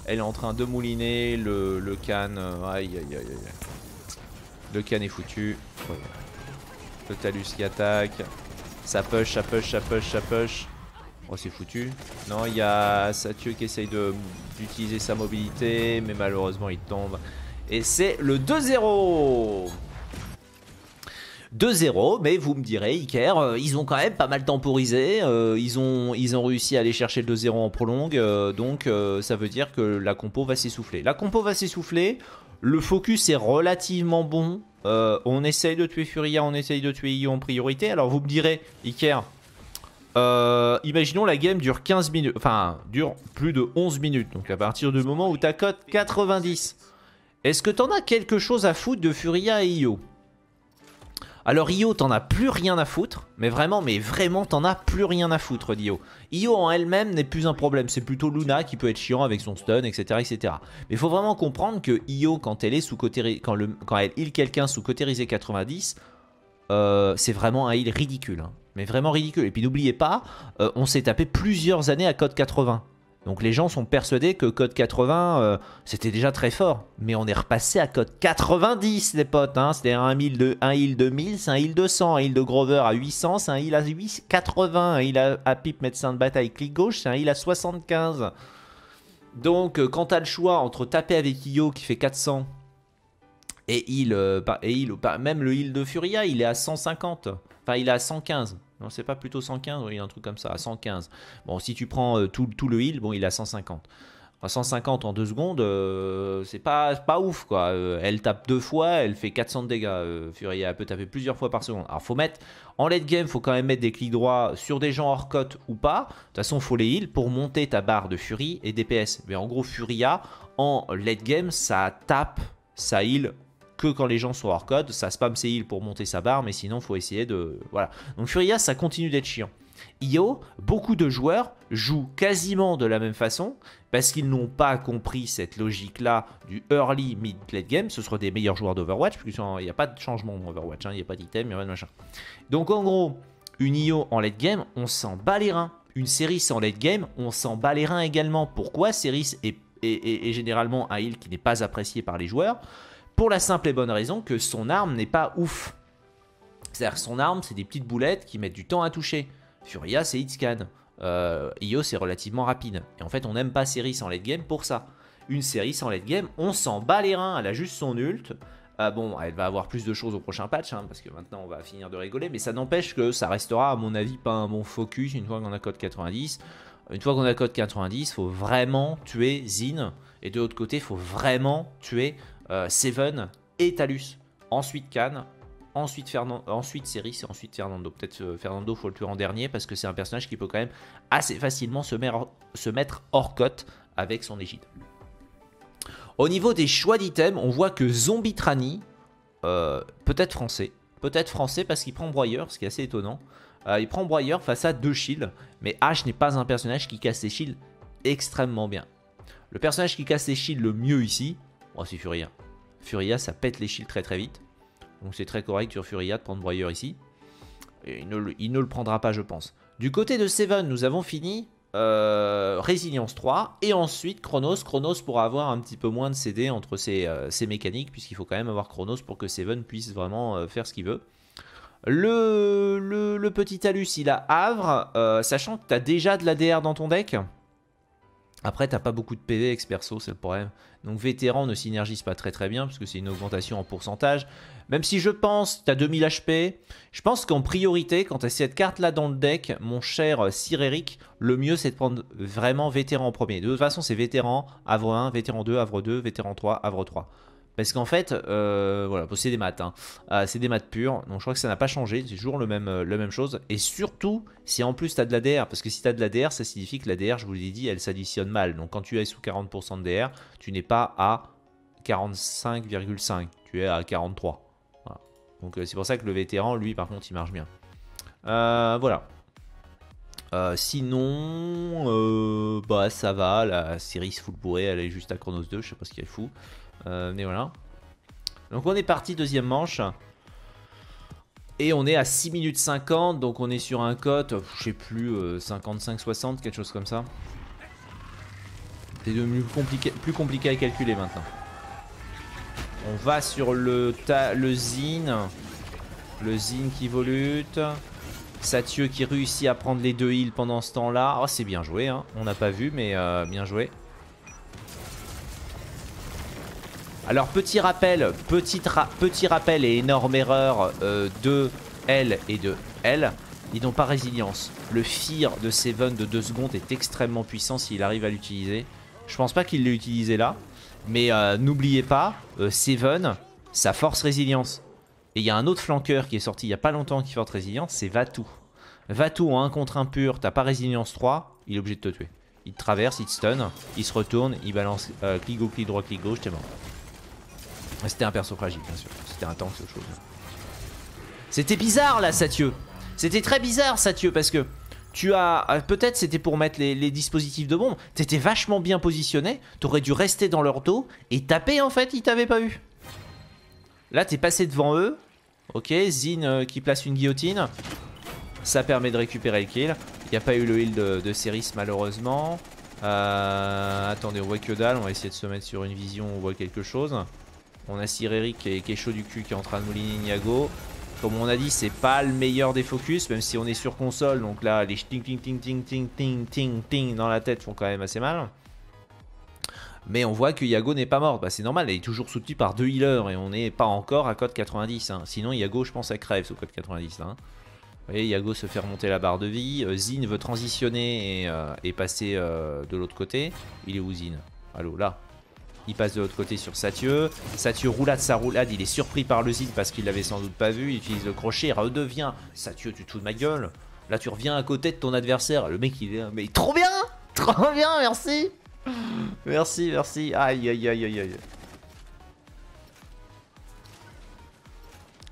Elle est en train de mouliner le, can. Euh, aïe aïe aïe aïe. Le can est foutu. Le talus qui attaque. Ça push, ça push, ça push, ça push. Oh c'est foutu. Non, il y a Satio qui essaye d'utiliser sa mobilité, mais malheureusement il tombe. Et c'est le 2-0 2-0, mais vous me direz, Iker, euh, ils ont quand même pas mal temporisé, euh, ils, ont, ils ont réussi à aller chercher le 2-0 en prolongue, euh, donc ça veut dire que la compo va s'essouffler. La compo va s'essouffler, le focus est relativement bon, on essaye de tuer Furia, on essaye de tuer Io en priorité, alors vous me direz, Iker, imaginons la game dure 15 minutes, enfin dure plus de 11 minutes, donc à partir du moment où ta cote 90, est-ce que t'en as quelque chose à foutre de Furia et Io? Alors Io, t'en as plus rien à foutre, mais vraiment, mais vraiment, t'en as plus rien à foutre d'Io. Io en elle-même n'est plus un problème, c'est plutôt Luna qui peut être chiant avec son stun, etc. etc. Mais il faut vraiment comprendre que Io, quand elle est sous quand, quand elle heal quelqu'un sous cotérisé 90, euh, c'est vraiment un heal ridicule. Hein. Mais vraiment ridicule. Et puis n'oubliez pas, euh, on s'est tapé plusieurs années à code 80. Donc les gens sont persuadés que code 80, euh, c'était déjà très fort. Mais on est repassé à code 90, les potes. Hein. C'était un, heal de 1000, c'est un heal de 100. Un heal de Grover à 800, c'est un heal à 80. Un heal à, à Pip médecin de bataille clic gauche, c'est un heal à 75. Donc euh, quand t'as le choix entre taper avec Io qui fait 400 et euh, et heal même le heal de Furia, il est à 150. Enfin, il est à 115. Non, c'est pas plutôt 115, il a un truc comme ça, à 115. Bon, si tu prends euh, tout, tout, le heal, bon, il est à 150. 150 en 2 secondes, euh, c'est pas, pas ouf quoi. Euh, elle tape deux fois, elle fait 400 de dégâts. Furia, peut taper plusieurs fois par seconde. Alors faut mettre, en late game, faut quand même mettre des clics droits sur des gens hors cote ou pas. De toute façon, faut les heal pour monter ta barre de Fury et DPS. Mais en gros, Furia, en late game, ça tape, ça heal que quand les gens sont hors code. Ça spam ses heals pour monter sa barre, mais sinon, faut essayer de. Voilà. Donc Furia, ça continue d'être chiant. Io, beaucoup de joueurs jouent quasiment de la même façon parce qu'ils n'ont pas compris cette logique-là du early mid late game. Ce seront des meilleurs joueurs d'Overwatch, puisqu'il n'y a pas de changement dans Overwatch, hein. il n'y a pas d'item, il n'y a de machin. Donc en gros, une Io en late game, on s'en bat les reins. Une Ceris en late game, on s'en bat les reins également. Pourquoi Ceris est, est généralement un heal qui n'est pas apprécié par les joueurs? Pour la simple et bonne raison que son arme n'est pas ouf. C'est-à-dire son arme, c'est des petites boulettes qui mettent du temps à toucher. Furia, c'est hitscan. Euh, Io, c'est relativement rapide. Et en fait, on n'aime pas Ceris en late game pour ça. Une série en late game, on s'en bat les reins. Elle a juste son ult. Ah bon, elle va avoir plus de choses au prochain patch, hein, parce que maintenant on va finir de rigoler, mais ça n'empêche que ça restera, à mon avis, pas un bon focus une fois qu'on a code 90. Une fois qu'on a code 90, faut vraiment tuer Zin. Et de l'autre côté, faut vraiment tuer euh, Seven et Talus. Ensuite Khan, ensuite, Fernando, ensuite Ceris et ensuite Fernando. Peut-être euh, Fernando, faut le tuer en dernier parce que c'est un personnage qui peut quand même assez facilement se, mettre hors cote avec son égide. Au niveau des choix d'items, on voit que Zombie Trani, euh, peut-être français, peut-être français parce qu'il prend broyeur, ce qui est assez étonnant. Euh, il prend broyeur face à deux shields, mais H n'est pas un personnage qui casse ses shields extrêmement bien. Le personnage qui casse ses shields le mieux ici, oh, c'est Furia. Furia, ça pète les shields très très vite. Donc c'est très correct sur Furia de prendre broyeur ici. il, ne, le prendra pas, je pense. Du côté de Seven, nous avons fini euh, Résilience 3 et ensuite Chronos. Chronos pourra avoir un petit peu moins de CD entre ses, euh, mécaniques puisqu'il faut quand même avoir Chronos pour que Seven puisse vraiment euh, faire ce qu'il veut. Le, le, petit Talus, il a Havre, sachant que tu as déjà de l'ADR dans ton deck. Après, t'as pas beaucoup de PV ex perso, c'est le problème. Donc vétéran ne synergise pas très très bien, parce que c'est une augmentation en pourcentage. Même si je pense, t'as 2000 HP, je pense qu'en priorité, quand t'as cette carte-là dans le deck, mon cher Sir Eric, le mieux c'est de prendre vraiment vétéran en premier. De toute façon, c'est vétéran, Havre 1, vétéran 2, Havre 2, vétéran 3, Havre 3. Parce qu'en fait, euh, voilà, c'est des maths. Hein. Euh, c'est des maths purs. Donc je crois que ça n'a pas changé. C'est toujours le même, euh, la même chose. Et surtout, si en plus tu as de l'ADR, parce que si tu as de l'ADR, ça signifie que l'ADR, je vous l'ai dit, elle s'additionne mal. Donc quand tu es sous 40% de DR, tu n'es pas à 45,5. Tu es à 43. Donc c'est pour ça que le vétéran, lui, par contre, il marche bien. voilà. sinon, bah ça va. La série full bourrée, elle est juste à Chronos 2. Je sais pas ce qu'il fou. Euh, mais voilà. Donc on est parti deuxième manche. Et on est à 6 minutes 50, donc on est sur un cote, je sais plus, 55-60, euh, quelque chose comme ça. C'est devenu plus compliqué à calculer maintenant. On va sur le, le Zine. Le Zine qui volute. Satieux qui réussit à prendre les deux heals pendant ce temps-là. Oh, c'est bien joué, hein. on n'a pas vu, mais euh, bien joué. Alors petit rappel, petit, rappel et énorme erreur euh, de L et de L. Ils n'ont pas résilience. Le Fear de Seven de 2 secondes est extrêmement puissant s'il arrive à l'utiliser. Je pense pas qu'il l'ait utilisé là. Mais euh, n'oubliez pas, euh, Seven, sa force résilience. Et il y a un autre flanqueur qui est sorti il y a pas longtemps qui force résilience, c'est Vatou. Vatou en 1 contre 1 pur, t'as pas résilience 3, il est obligé de te tuer. Il traverse, il te stun, il se retourne, il balance clic gauche, clic droit, clic gauche, t'es mort. C'était un perso fragile, bien sûr. C'était un tank, ce chose. C'était bizarre, là, Satieux. C'était très bizarre, Satieux, parce que tu as... Euh, peut-être c'était pour mettre les, dispositifs de bombe. T'étais vachement bien positionné. T'aurais dû rester dans leur dos et taper, en fait. Ils t'avaient pas vu. Là, t'es passé devant eux. Ok, Zin euh, qui place une guillotine. Ça permet de récupérer le kill. Il n'y a pas eu le heal de, de Ceris, malheureusement. Euh, attendez, on voit que dalle. On va essayer de se mettre sur une vision on voit quelque chose. On a Sireri qui est, chaud du cul, qui est en train de mouliner Niago. Comme on a dit, c'est pas le meilleur des focus, même si on est sur console. Donc là, les ting ting ting ting ting ting ting ting dans la tête font quand même assez mal. Mais on voit que Yago n'est pas mort. Bah, c'est normal, elle est toujours soutenu par deux healers et on n'est pas encore à code 90. Hein. Sinon, Yago, je pense, elle crève sous code 90. Hein. Vous voyez, Yago se fait remonter la barre de vie. Euh, Zin veut transitionner et, euh, passer euh, de l'autre côté. Il est où Zin? Allô, là. Il passe de l'autre côté sur Satieux. Satieux roulade sa roulade. Il est surpris par le zid parce qu'il l'avait sans doute pas vu. Il utilise le crochet. Il redevient. Satieux, tu te fous de ma gueule. Là, tu reviens à côté de ton adversaire. Le mec, il est. Mais trop bien Trop bien, merci Merci, merci. Aïe, aïe, aïe, aïe, aïe.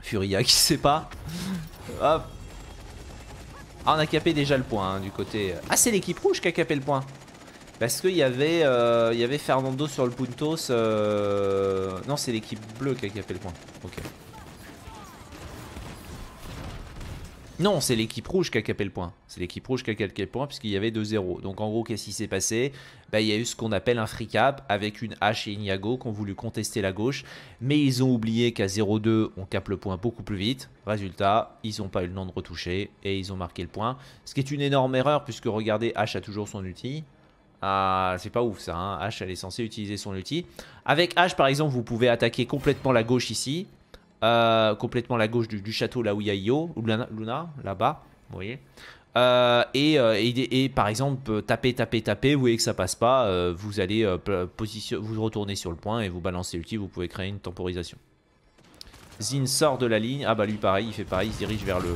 Furia qui sait pas. Hop. Ah, on a capé déjà le point hein, du côté. Ah, c'est l'équipe rouge qui a capé le point. Parce qu'il y, avait, euh, il y avait Fernando sur le Puntos. Euh, non, c'est l'équipe bleue qui a, fait le point. Ok. Non, c'est l'équipe rouge qui a capé le point. C'est l'équipe rouge qui a capé le point puisqu'il y avait 2-0. Donc en gros, qu'est-ce qui s'est passé? Bah, Il y a eu ce qu'on appelle un free cap avec une H et Niago qui ont voulu contester la gauche. Mais ils ont oublié qu'à 0-2, on capte le point beaucoup plus vite. Résultat, ils n'ont pas eu le temps de retoucher et ils ont marqué le point. Ce qui est une énorme erreur puisque regardez, H a toujours son outil. Ah, c'est pas ouf ça, hein. H elle est censée utiliser son outil. Avec H par exemple vous pouvez attaquer complètement la gauche ici. Euh, complètement la gauche du, château là où il y a Io, ou Luna, là-bas. Vous voyez euh, et, et, par exemple, taper, taper, taper, vous voyez que ça passe pas, vous allez vous retourner sur le point et vous balancez l'ulti, vous pouvez créer une temporisation. Zin sort de la ligne, ah bah lui pareil, il fait pareil, il se dirige vers le,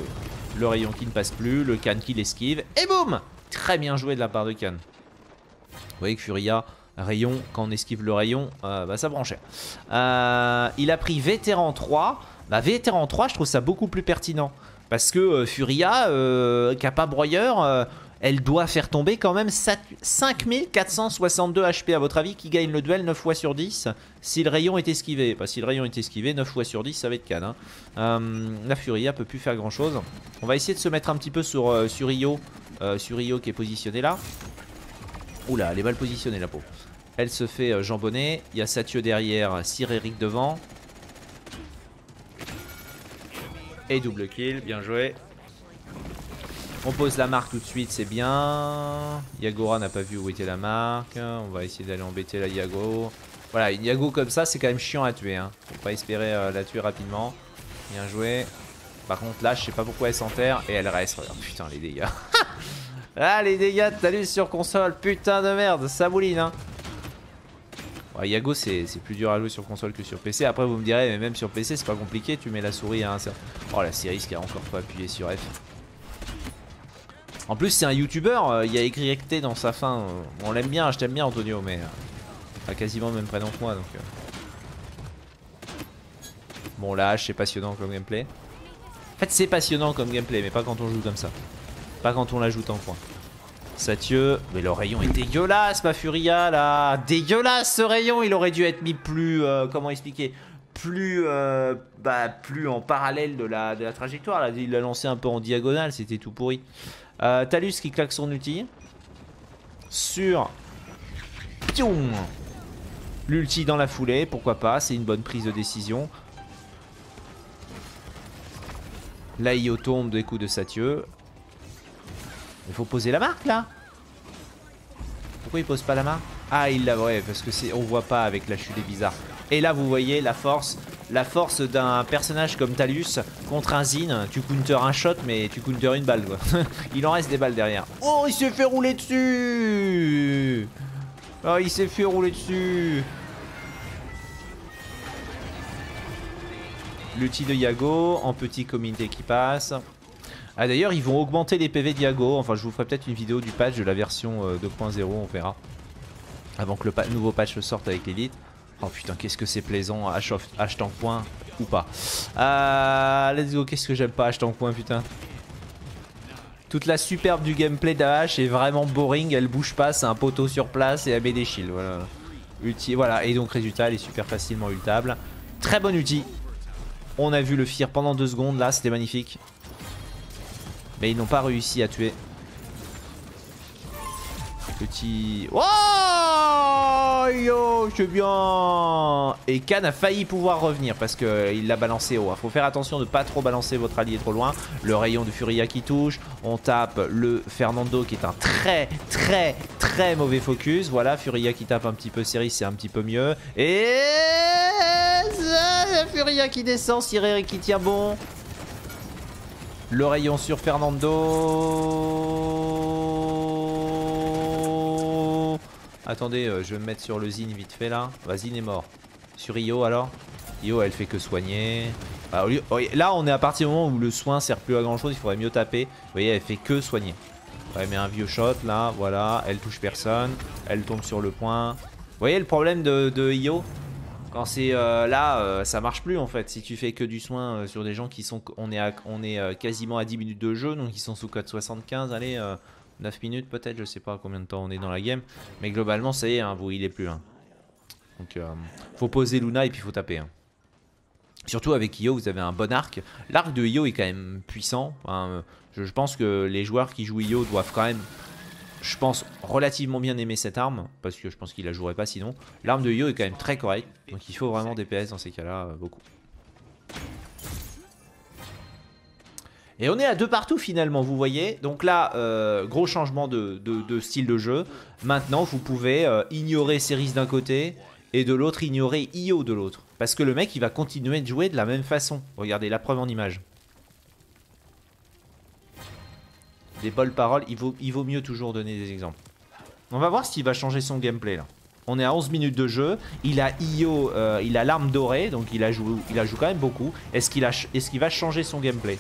le rayon qui ne passe plus, le Khan qui l'esquive, et boum Très bien joué de la part de Khan. Vous voyez que Furia, rayon, quand on esquive le rayon, euh, bah ça branchait. Euh, il a pris vétéran 3. Bah vétéran 3, je trouve ça beaucoup plus pertinent. Parce que euh, Furia, capable broyeur, elle doit faire tomber quand même 5462 HP à votre avis qui gagne le duel 9 fois sur 10 si le rayon est esquivé? Si le rayon est esquivé, 9 fois sur 10 ça va être canne. Hein. la Furia peut plus faire grand chose. On va essayer de se mettre un petit peu sur, sur Io. sur Io qui est positionné là. Oula, elle est mal positionnée la peau. Elle se fait euh, jambonner. Il y a Sathieu derrière, Sir Eric devant. Et double kill, bien joué. On pose la marque tout de suite, c'est bien. Yagora n'a pas vu où était la marque. On va essayer d'aller embêter la Yago. Voilà, une Yago comme ça, c'est quand même chiant à tuer. Hein. Faut pas espérer euh, la tuer rapidement. Bien joué. Par contre, là, je sais pas pourquoi elle s'enterre et elle reste. Oh, putain, les dégâts. ah, les dégâts de Talus sur console. Putain de merde, ça mouline, hein. Yago c'est plus dur à jouer sur console que sur PC. Après vous me direz mais même sur PC c'est pas compliqué, tu mets la souris à un certain... Oh la série qui a encore pas appuyé sur F. En plus c'est un youtubeur, euh, il y a écrit recté dans sa fin. Euh, on l'aime bien, je t'aime bien Antonio mais... Euh, pas quasiment le même prénom que moi donc... Bon là c'est passionnant comme gameplay. En fait c'est passionnant comme gameplay mais pas quand on joue comme ça. Pas quand on l'ajoute en coin. Satieux. Mais le rayon est dégueulasse, ma Furia, là. Dégueulasse, ce rayon. Il aurait dû être mis plus... Euh, comment expliquer plus, euh, bah, plus en parallèle de la, de la trajectoire. Là. Il l'a lancé un peu en diagonale, c'était tout pourri. Euh, Talus qui claque son ulti. Sur... L'ulti dans la foulée, pourquoi pas, c'est une bonne prise de décision. Là, tombe des coups de Satieux. Il faut poser la marque là Pourquoi il pose pas la marque Ah il la voit parce que c'est on voit pas avec la chute des bizarres. Et là vous voyez la force la force d'un personnage comme Talus contre un Zin, tu counter un shot mais tu counter une balle il en reste des balles derrière. Oh il s'est fait rouler dessus Oh il s'est fait rouler dessus L'outil de Yago en petit comité qui passe. Ah d'ailleurs ils vont augmenter les PV Diago, enfin je vous ferai peut-être une vidéo du patch de la version 2.0, euh, on verra. Avant que le nouveau patch sorte avec l'élite. Oh putain qu'est-ce que c'est plaisant, H tank point ou pas. Ah let's go, qu'est-ce que j'aime pas H tank point putain. Toute la superbe du gameplay d'AH est vraiment boring, elle bouge pas, c'est un poteau sur place et elle met des shields. Voilà. voilà, et donc résultat, elle est super facilement ultable. Très bon outil. On a vu le FIR pendant deux secondes là, c'était magnifique. Mais ils n'ont pas réussi à tuer. Petit... Oh Yo, c'est bien Et Khan a failli pouvoir revenir parce qu'il l'a balancé haut. Il faut faire attention de ne pas trop balancer votre allié trop loin. Le rayon de Furia qui touche. On tape le Fernando qui est un très très très mauvais focus. Voilà, Furia qui tape un petit peu série, c'est un petit peu mieux. Et... Furia qui descend, Sireri qui tient bon. Le rayon sur Fernando. Attendez, euh, je vais me mettre sur le Zin vite fait là. Vas-y, Zin est mort. Sur Io alors? Io, elle fait que soigner. Ah, oh, là, on est à partir du moment où le soin sert plus à grand chose. Il faudrait mieux taper. Vous voyez, elle fait que soigner. Ouais, mais un vieux shot là, voilà. Elle touche personne. Elle tombe sur le point. Vous voyez le problème de, de Io? Euh, là, euh, ça marche plus en fait. Si tu fais que du soin euh, sur des gens qui sont. On est, on est quasiment à 10 minutes de jeu, donc ils sont sous code 75, allez, 9 minutes peut-être, je sais pas combien de temps on est dans la game. Mais globalement, ça y est, hein, vous, il est plus. Hein. Donc, faut poser Luna et puis faut taper. Hein. Surtout avec Io, vous avez un bon arc. L'arc de Io est quand même puissant. je, je, pense que les joueurs qui jouent Io doivent quand même je pense, relativement bien aimer cette arme, parce que je pense qu'il la jouerait pas sinon. L'arme de Yo est quand même très correcte, donc il faut vraiment des PS dans ces cas-là, euh, beaucoup. Et on est à deux partout finalement, vous voyez. Donc là, euh, gros changement de, style de jeu. Maintenant, vous pouvez euh, ignorer Cerise d'un côté et de l'autre ignorer Io de l'autre. Parce que le mec, il va continuer de jouer de la même façon. Regardez la preuve en image. Des bonnes paroles, il vaut, mieux toujours donner des exemples. On va voir s'il va changer son gameplay là. On est à 11 minutes de jeu. Il a Io, euh, il a l'arme dorée, donc il a joué, quand même beaucoup. Est-ce qu'il est qu'il va changer son gameplay?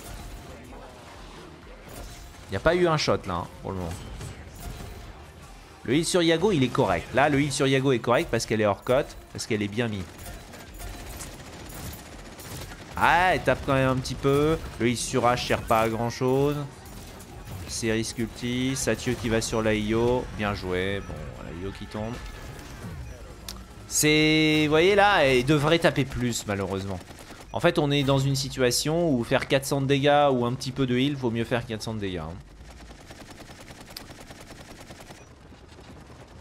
Il n'y a pas eu un shot là, hein, pour le moment. Le heal sur Yago, il est correct. Là, le heal sur Yago est correct parce qu'elle est hors cote, parce qu'elle est bien mise. Ah, elle tape quand même un petit peu. Le heal sur H sert pas à grand chose. Série Sculpti, Satio qui va sur la Io. Bien joué. Bon, la Io qui tombe. C'est... Vous voyez là, il devrait taper plus malheureusement. En fait, on est dans une situation où faire 400 de dégâts ou un petit peu de heal, vaut mieux faire 400 de dégâts. Hein.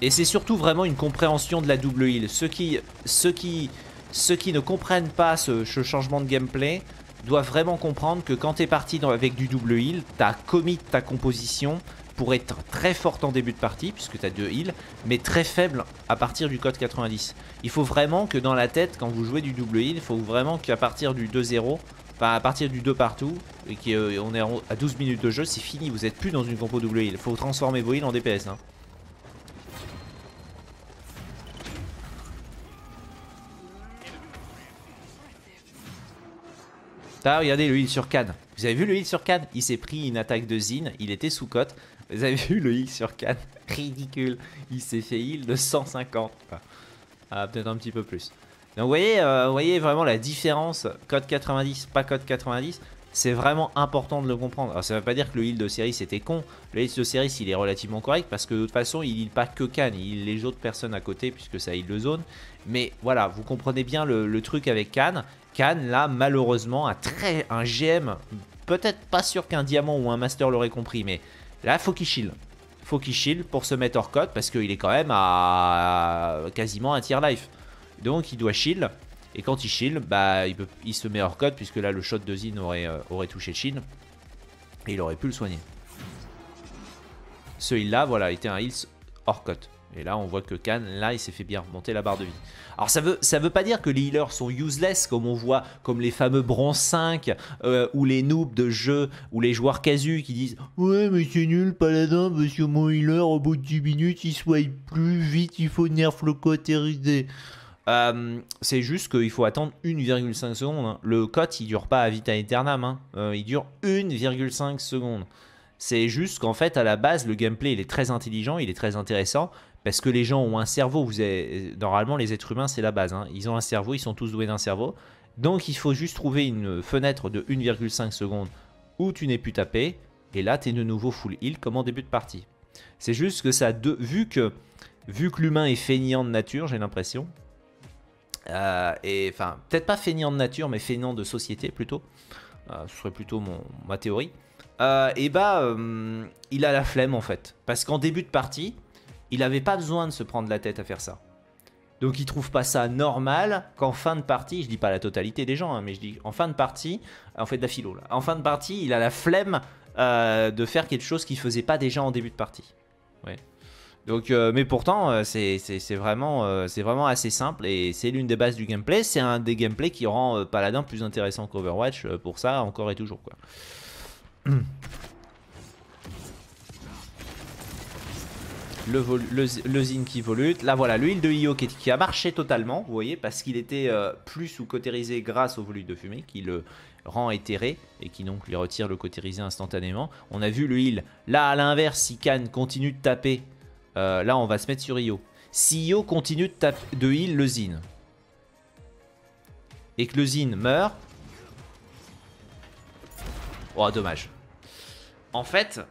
Et c'est surtout vraiment une compréhension de la double heal. Ceux qui, ceux qui, ceux qui ne comprennent pas ce, changement de gameplay doivent vraiment comprendre que quand tu es parti avec du double heal, t'as commit ta composition pour être très forte en début de partie, puisque tu as deux heals, mais très faible à partir du code 90. Il faut vraiment que dans la tête, quand vous jouez du double heal, il faut vraiment qu'à partir du 2-0, enfin à partir du 2 partout, et qu'on est à 12 minutes de jeu, c'est fini, vous n'êtes plus dans une compo double heal. Il faut transformer vos heals en DPS. Hein. Regardez le heal sur Cannes. Vous avez vu le heal sur Cannes Il s'est pris une attaque de Zin, il était sous cote. Vous avez vu le heal sur Cannes Ridicule. Il s'est fait heal de 150. Ah, peut-être un petit peu plus. Donc vous voyez, euh, vous voyez vraiment la différence code 90, pas code 90. C'est vraiment important de le comprendre. Alors ça ne veut pas dire que le heal de série c'était con. Le heal de série il est relativement correct parce que de toute façon il heal pas que Cannes, il heal les autres personnes à côté puisque ça heal de zone. Mais voilà, vous comprenez bien le, le truc avec Cannes. Cannes, là, malheureusement, un, très, un GM, peut-être pas sûr qu'un diamant ou un master l'aurait compris, mais là, faut qu'il shield. Faut qu'il shield pour se mettre hors code parce qu'il est quand même à quasiment un tier life. Donc, il doit shield. Et quand il shield, bah, il, se met hors code puisque là, le shot de Zin aurait, euh, touché le shield. Et il aurait pu le soigner. Ce heal là, voilà, était un heal hors code. Et là, on voit que Khan, là, il s'est fait bien remonter la barre de vie. Alors, ça veut, ça veut pas dire que les healers sont useless, comme on voit, comme les fameux bronze 5, euh, ou les noobs de jeu, ou les joueurs casus qui disent Ouais, mais c'est nul, paladin, parce que mon healer, au bout de 10 minutes, il soigne plus vite, il faut nerf le cotérisé. Euh, c'est juste qu'il faut attendre 1,5 secondes. Hein. Le code, il dure pas à vita aeternam. Hein. Euh, il dure 1,5 secondes. C'est juste qu'en fait, à la base, le gameplay, il est très intelligent, il est très intéressant. Parce que les gens ont un cerveau. Vous normalement, les êtres humains, c'est la base. Hein. Ils ont un cerveau, ils sont tous doués d'un cerveau. Donc, il faut juste trouver une fenêtre de 1,5 secondes où tu n'es plus tapé. Et là, tu es de nouveau full heal comme en début de partie. C'est juste que ça, vu que, vu que l'humain est feignant de nature, j'ai l'impression. Euh, et enfin, peut-être pas feignant de nature, mais feignant de société plutôt. Euh, ce serait plutôt ma théorie. Euh, et bah, il a la flemme en fait. Parce qu'en début de partie, il n'avait pas besoin de se prendre la tête à faire ça. Donc il trouve pas ça normal qu'en fin de partie, je dis pas la totalité des gens, hein, mais je dis en fin de partie, en fait de la philo là, en fin de partie, il a la flemme euh, de faire quelque chose qu'il faisait pas déjà en début de partie. Donc, euh, mais pourtant, euh, c'est vraiment, assez simple et c'est l'une des bases du gameplay. C'est un des gameplays qui rend Paladin plus intéressant qu'Overwatch pour ça encore et toujours. le, le, Zin qui volute. Là voilà, l'huile de Io qui, a marché totalement, vous voyez, parce qu'il était euh, plus sous-cotérisé grâce au volute de fumée qui le rend éthéré et qui donc lui retire le cotérisé instantanément. On a vu le heal. Là à l'inverse, si Khan continue de taper, euh, là on va se mettre sur Io. Si Io continue de, taper, de heal le Zin et que le Zin meurt, oh dommage. En fait,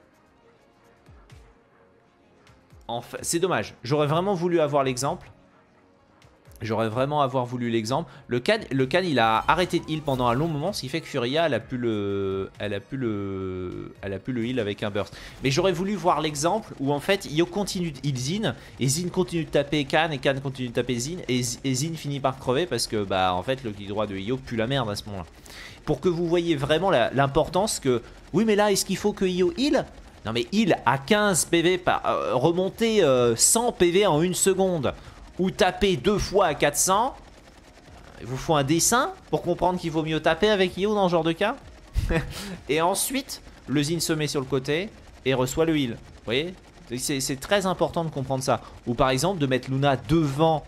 c'est dommage. J'aurais vraiment voulu avoir l'exemple. J'aurais vraiment avoir voulu l'exemple. Le can, le il a arrêté de heal pendant un long moment, ce qui fait que Furia, elle a pu le, elle a pu heal avec un burst. Mais j'aurais voulu voir l'exemple où en fait Io continue de heal Zin et Zin continue de taper Kan et Kan continue de taper Zin et, Zin finit par crever parce que bah en fait le clic droit de Io pue la merde à ce moment-là. Pour que vous voyez vraiment l'importance que oui mais là est-ce qu'il faut que Io heal? Non mais il a 15 PV par... Remonter 100 euh, PV en une seconde ou taper deux fois à 400, il vous faut un dessin pour comprendre qu'il vaut mieux taper avec Io dans ce genre de cas. Et ensuite, le Zin se met sur le côté. et reçoit le heal. Vous voyez? C'est très important de comprendre ça. Ou par exemple de mettre Luna devant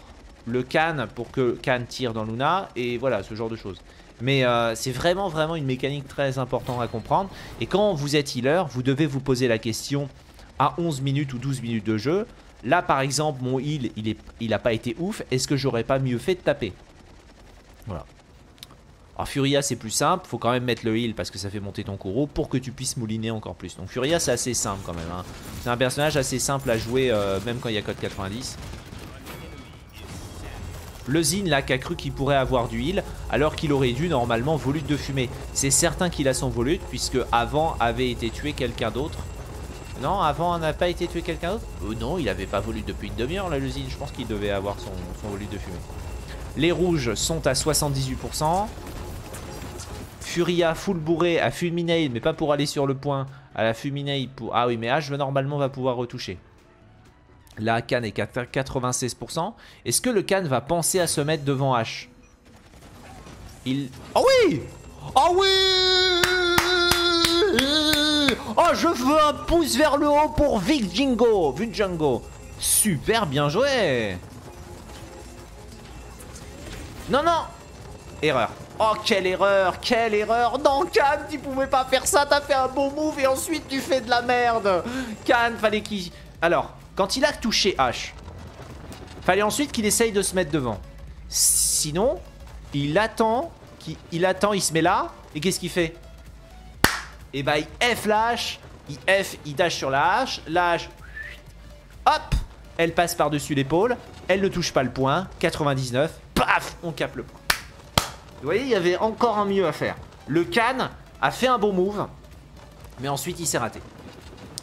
le Khan pour que Khan tire dans Luna et voilà ce genre de choses. Mais euh, c'est vraiment vraiment une mécanique très importante à comprendre. Et quand vous êtes healer, vous devez vous poser la question à 11 minutes ou 12 minutes de jeu. Là par exemple mon heal il, est, il a pas été ouf. Est-ce que j'aurais pas mieux fait de taper? Voilà. Alors Furia c'est plus simple, faut quand même mettre le heal parce que ça fait monter ton Kuro pour que tu puisses mouliner encore plus. Donc Furia c'est assez simple quand même. Hein. C'est un personnage assez simple à jouer euh, même quand il y a code 90. Le là qui a cru qu'il pourrait avoir du heal alors qu'il aurait dû normalement volute de fumée. C'est certain qu'il a son volute puisque avant avait été tué quelqu'un d'autre. Non, avant n'a pas été tué quelqu'un d'autre? Euh, Non, il avait pas volute depuis une demi-heure là le. Je pense qu'il devait avoir son, son volute de fumée. Les rouges sont à 78%. Furia full bourré à Fulminate mais pas pour aller sur le point. À la Fulminate pour... Ah oui mais H normalement va pouvoir retoucher. La Khan est à 96%. Est-ce que le Khan va penser à se mettre devant H? Il... Oh oui! Oh oui! Oh je veux un pouce vers le haut pour Vic Jingo Jingo Super bien joué! Non non! Erreur. Oh quelle erreur Quelle erreur! Non Khan tu pouvais pas faire ça T'as fait un beau move et ensuite tu fais de la merde. Khan fallait qu'il... Alors quand il a touché H, fallait ensuite qu'il essaye de se mettre devant. Sinon, il attend, il, attend, il se met là, et qu'est-ce qu'il fait? Et eh bah ben, il F la hache, il F, il dash sur la hache, la hache, hop, elle passe par-dessus l'épaule, elle ne touche pas le point, 99, paf, on capte le point. Vous voyez, il y avait encore un mieux à faire. Le Khan a fait un bon move, mais ensuite il s'est raté.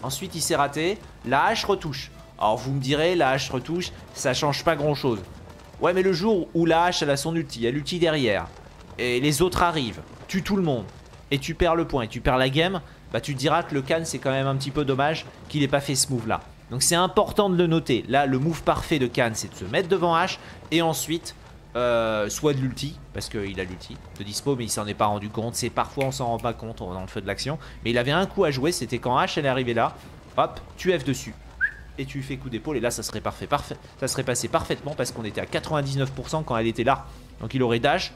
Ensuite il s'est raté, la hache retouche. Alors vous me direz, la hache retouche, ça change pas grand chose. Ouais mais le jour où la hache elle a son ulti, elle ulti derrière, et les autres arrivent, tuent tout le monde, et tu perds le point, et tu perds la game, bah tu diras que le Khan c'est quand même un petit peu dommage qu'il ait pas fait ce move là. Donc c'est important de le noter. Là le move parfait de Khan c'est de se mettre devant H, et ensuite euh, soit de l'ulti, parce qu'il a l'ulti de dispo, mais il s'en est pas rendu compte. C'est parfois on s'en rend pas compte dans le feu de l'action. Mais il avait un coup à jouer, c'était quand H elle est arrivée là, hop, tu F dessus et tu fais coup d'épaule et là ça serait parfait, parfait. Ça serait passé parfaitement parce qu'on était à 99% quand elle était là. Donc il aurait dash,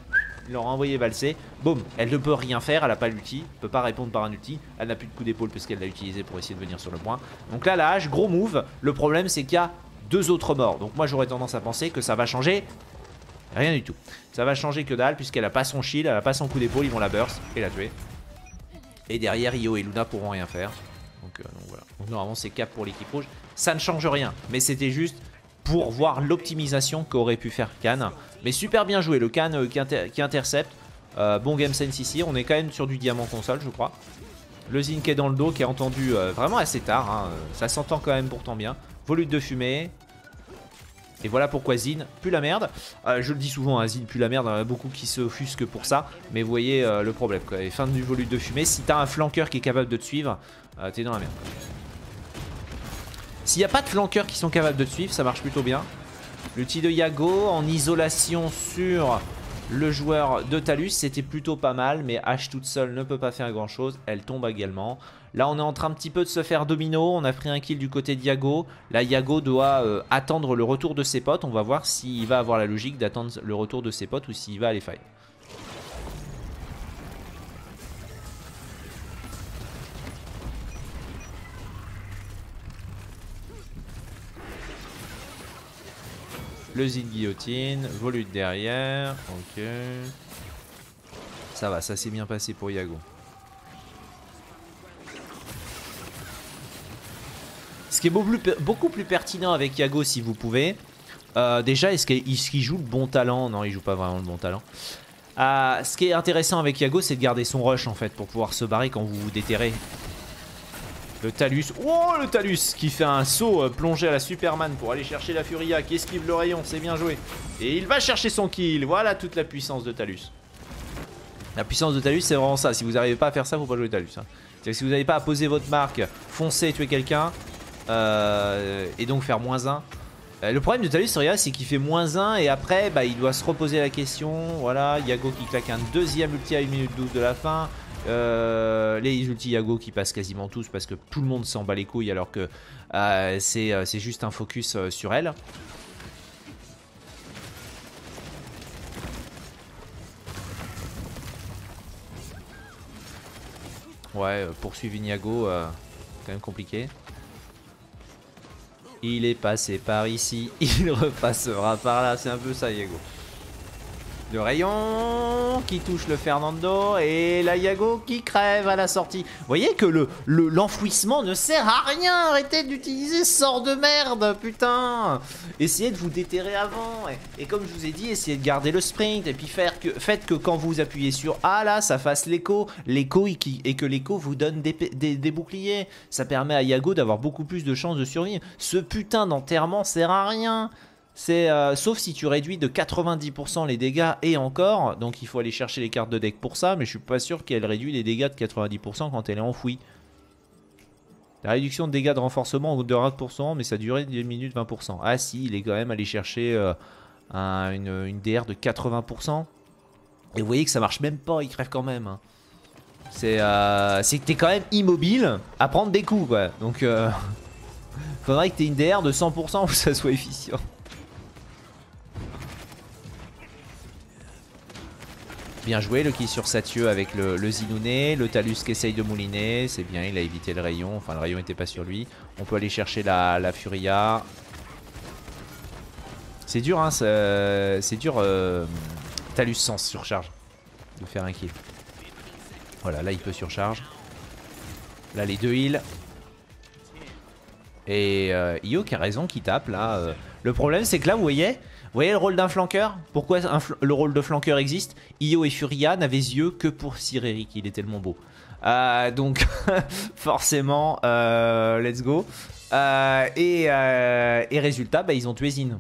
il aurait envoyé valser, boum, elle ne peut rien faire, elle a pas l'ulti, peut pas répondre par un ulti, elle n'a plus de coup d'épaule parce qu'elle l'a utilisé pour essayer de venir sur le point. Donc là la hache, gros move, le problème c'est qu'il y a deux autres morts. Donc moi j'aurais tendance à penser que ça va changer rien du tout. Ça va changer que dalle puisqu'elle a pas son shield, elle a pas son coup d'épaule, ils vont la burst et la tuer. Et derrière Io et Luna pourront rien faire. Donc, euh, voilà. Donc normalement c'est cap pour l'équipe rouge. Ça ne change rien, mais c'était juste pour voir l'optimisation qu'aurait pu faire Khan. Mais super bien joué, le Khan euh, qui, intercepte. Euh, bon game sense ici, on est quand même sur du diamant console je crois. Le qui est dans le dos, qui est entendu euh, vraiment assez tard, hein. ça s'entend quand même pourtant bien. Volute de fumée, et voilà pourquoi Zin pue la merde. je le dis souvent, hein, Zin pue la merde, il y en a beaucoup qui se offusquent pour ça. Mais vous voyez le problème. Quoi. fin du volute de fumée, si t'as un flanqueur qui est capable de te suivre, t'es dans la merde. S'il n'y a pas de flanqueurs qui sont capables de suivre, ça marche plutôt bien. L'outil de Yago en isolation sur le joueur de Talus, c'était plutôt pas mal, mais H toute seule ne peut pas faire grand chose, elle tombe également. Là on est en train un petit peu de se faire domino, on a pris un kill du côté de Yago. Là Yago doit euh, attendre le retour de ses potes, on va voir s'il va avoir la logique d'attendre le retour de ses potes ou s'il va aller fight. Le zine guillotine, volute derrière, ok. Ça va, ça s'est bien passé pour Yago. Ce qui est beaucoup plus, pertinent avec Yago si vous pouvez. Euh, déjà, est-ce qu'il joue le bon talent? Non, il joue pas vraiment le bon talent. Euh, ce qui est intéressant avec Yago, c'est de garder son rush en fait pour pouvoir se barrer quand vous vous déterrez. Le Talus. Oh, le Talus qui fait un saut euh, plongé à la Superman pour aller chercher la Furia, qui esquive le rayon, c'est bien joué. Et il va chercher son kill. Voilà toute la puissance de Talus. La puissance de Talus, c'est vraiment ça. Si vous n'arrivez pas à faire ça, faut pas jouer Talus. Hein. Que si vous n'avez pas à poser votre marque, foncer, tuer quelqu'un, euh, et donc faire moins 1. Euh, le problème de Talus, c'est qu'il fait moins 1 et après, bah, il doit se reposer la question. Voilà, Yago qui claque un deuxième ulti à 1 minute 12 de la fin. Euh, les ulti Yago qui passent quasiment tous parce que tout le monde s'en bat les couilles alors que euh, c'est juste un focus sur elle. Ouais, poursuivre Yago, quand même compliqué. Il est passé par ici, il repassera par là, c'est un peu ça Yago. Le rayon qui touche le Fernando et la Yago qui crève à la sortie. Vous voyez que le l'enfouissement ne sert à rien. Arrêtez d'utiliser ce sort de merde, putain. Essayez de vous déterrer avant. Et, comme je vous ai dit, essayez de garder le sprint. Et puis faites que quand vous appuyez sur A, là, ça fasse l'écho. L'écho et, et, que l'écho vous donne des, des boucliers. Ça permet à Yago d'avoir beaucoup plus de chances de survivre. Ce putain d'enterrement sert à rien. C'est euh, sauf si tu réduis de 90% les dégâts et encore, donc il faut aller chercher les cartes de deck pour ça, mais je suis pas sûr qu'elle réduit les dégâts de 90% quand elle est enfouie. La réduction de dégâts de renforcement de 20%, mais ça durait 10 minutes 20%. Ah si, il est quand même allé chercher euh, une, DR de 80%. Et vous voyez que ça marche même pas, il crève quand même. Hein. Euh, c'est que t'es quand même immobile à prendre des coups quoi. Donc faudrait que t'aies une DR de 100% pour que ça soit efficient. Bien joué, le kill sur Satieu avec le, le Le Talus qui essaye de mouliner. C'est bien, il a évité le rayon. Enfin, le rayon n'était pas sur lui. On peut aller chercher la, Furia. C'est dur, hein. C'est dur, euh, Talus sans surcharge. De faire un kill. Voilà, là il peut surcharge. Là, les deux heals. Et euh, Io qui a raison, qui tape là. Euh. Le problème, c'est que là, vous voyez, voyez le rôle d'un flanqueur? Pourquoi le rôle de flanqueur existe? Io et Furia n'avaient yeux que pour Sireric, il est tellement beau. Euh, donc forcément, euh, let's go. Euh, et, résultat, bah, ils ont tué Zin.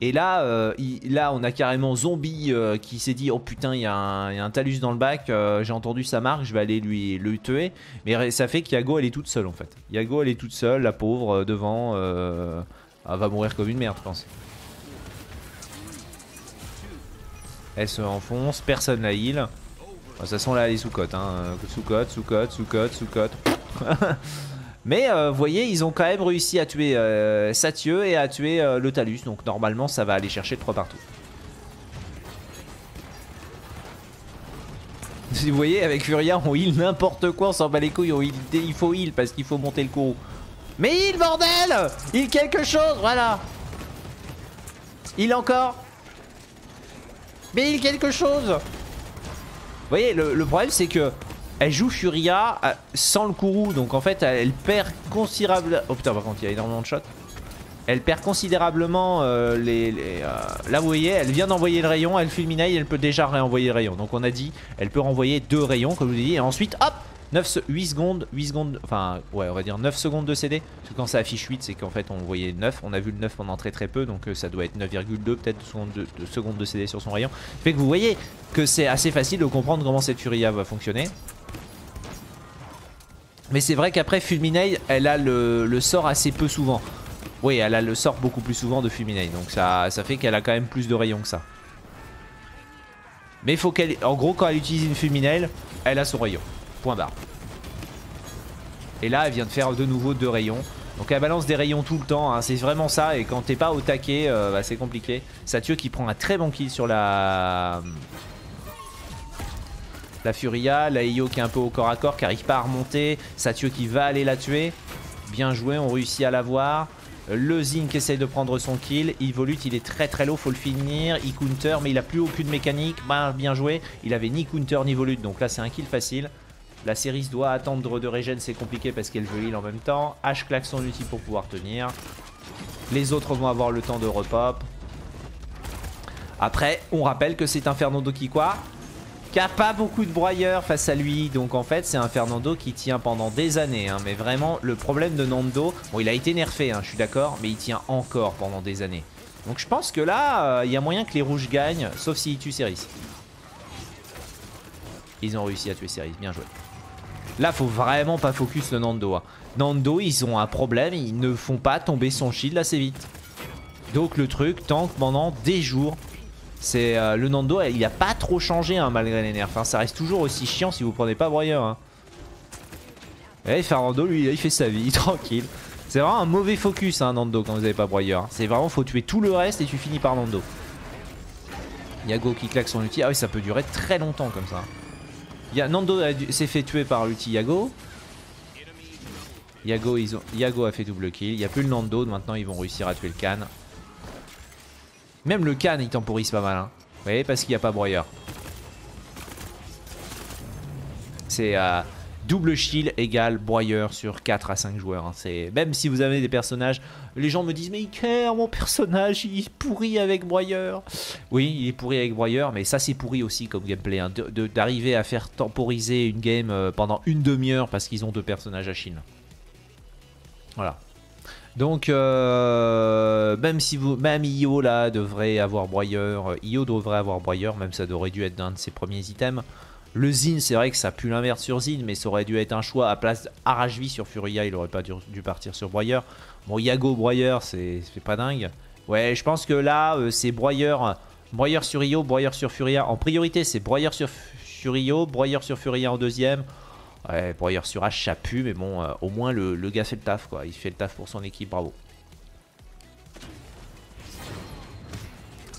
Et là, on a carrément Zombie qui s'est dit Oh putain, il y, a un Talus dans le bac, j'ai entendu sa marque, je vais aller lui le tuer. Mais ça fait qu'Yago, elle est toute seule en fait. Yago, elle est toute seule, la pauvre, devant. elle va mourir comme une merde, je pense. Elle se enfonce, personne la heal. De toute façon là elle est sous-cote, hein. sous-cote, sous-cote, sous-cote, sous-cote. Mais euh, vous voyez, ils ont quand même réussi à tuer euh, Satieu et à tuer euh, le Talus. Donc normalement, ça va aller chercher le 3 partout. Vous voyez, avec Furia, on heal n'importe quoi, on s'en bat les couilles. il faut heal parce qu'il faut monter le courroux. Mais heal, bordel Il quelque chose, voilà. Il encore mais il quelque chose Vous voyez, le, problème c'est que elle joue Furia euh, sans le Kourou, donc en fait elle, perd considérablement... Oh putain par contre il y a énormément de shots. Elle perd considérablement euh, les... Euh, là vous voyez, elle vient d'envoyer le rayon, elle fulminaille, elle peut déjà réenvoyer le rayon. Donc on a dit, elle peut renvoyer deux rayons comme je vous ai dit, et ensuite hop 9, 8 secondes, 8 secondes, enfin ouais on va dire 9 secondes de CD Parce que quand ça affiche 8 c'est qu'en fait on voyait 9 On a vu le 9 pendant très très peu. Donc euh, ça doit être 9,2 peut-être de, de, secondes de CD sur son rayon. Fait que vous voyez que c'est assez facile de comprendre comment cette Furia va fonctionner. Mais c'est vrai qu'après Fulminate elle a le, sort assez peu souvent. Oui elle a le sort beaucoup plus souvent de Fulminate Donc ça, ça fait qu'elle a quand même plus de rayons que ça. Mais faut qu'elle... En gros, quand elle utilise une Fulminale, elle a son rayon. Point barre. Et là, elle vient de faire de nouveau deux rayons. Donc elle balance des rayons tout le temps, hein. c'est vraiment ça. Et quand t'es pas au taquet, euh, bah, c'est compliqué. Satieu qui prend un très bon kill sur la... La Furia, la Io qui est un peu au corps à corps, qui arrive pas à remonter. Satieu qui va aller la tuer. Bien joué, on réussit à l'avoir. Le Zin qui essaye de prendre son kill. Il volute, il est très très low, faut le finir. Il counter, mais il a plus aucune mécanique. Bah, bien joué. Il avait ni counter ni volute, donc là c'est un kill facile. La série doit attendre de régène, c'est compliqué parce qu'elle veut heal en même temps. H claque son ulti pour pouvoir tenir. Les autres vont avoir le temps de repop. Après, on rappelle que c'est un Fernando qui quoi qui a pas beaucoup de broyeurs face à lui. Donc en fait, c'est un Fernando qui tient pendant des années. Hein. Mais vraiment, le problème de Nando, bon, il a été nerfé, hein, je suis d'accord, mais il tient encore pendant des années. Donc je pense que là, euh, il y a moyen que les rouges gagnent, sauf s'ils tuent Ceris. Ils ont réussi à tuer Ceris, bien joué. Là, faut vraiment pas focus le Nando. Hein. Nando, ils ont un problème, ils ne font pas tomber son shield assez vite. Donc le truc tank pendant des jours. C'est euh, le Nando, il a pas trop changé hein, malgré les nerfs. Ça reste toujours aussi chiant si vous prenez pas broyeur. Hein. Et Fernando, lui, il fait sa vie, tranquille. C'est vraiment un mauvais focus, hein, Nando, quand vous avez pas broyeur. C'est vraiment, faut tuer tout le reste et tu finis par Nando. Yago qui claque son ulti. Ah oui, ça peut durer très longtemps comme ça. Y Nando s'est fait tuer par l'ulti Yago. Yago, a fait double kill. Il plus le Nando. Maintenant, ils vont réussir à tuer le Khan. Même le Khan, il temporise pas mal. Hein. Vous voyez, parce qu'il n'y a pas broyeur. C'est euh, double shield égale broyeur sur 4 à 5 joueurs. Hein. Même si vous avez des personnages, les gens me disent mais Iker, mon personnage, il est pourri avec broyeur. Oui, il est pourri avec broyeur, mais ça c'est pourri aussi comme gameplay. Hein. D'arriver à faire temporiser une game euh, pendant une demi-heure parce qu'ils ont deux personnages à Chine. Voilà. Donc, euh, même si vous, même Io là devrait avoir broyeur, euh, Io devrait avoir broyeur, même ça aurait dû être un de ses premiers items. Le Zin, c'est vrai que ça pue l'inverse sur Zin, mais ça aurait dû être un choix à place d'Arachvi sur Furia, il aurait pas dû, partir sur broyeur. Bon, Yago broyeur, c'est pas dingue. Ouais, je pense que là, euh, c'est broyeur, broyeur sur Io, broyeur sur Furia. En priorité, c'est broyeur sur, sur Io, broyeur sur Furia en deuxième. Ouais, broyeur sur H, ça pue, mais bon, euh, au moins le, gars fait le taf, quoi. Il fait le taf pour son équipe, bravo.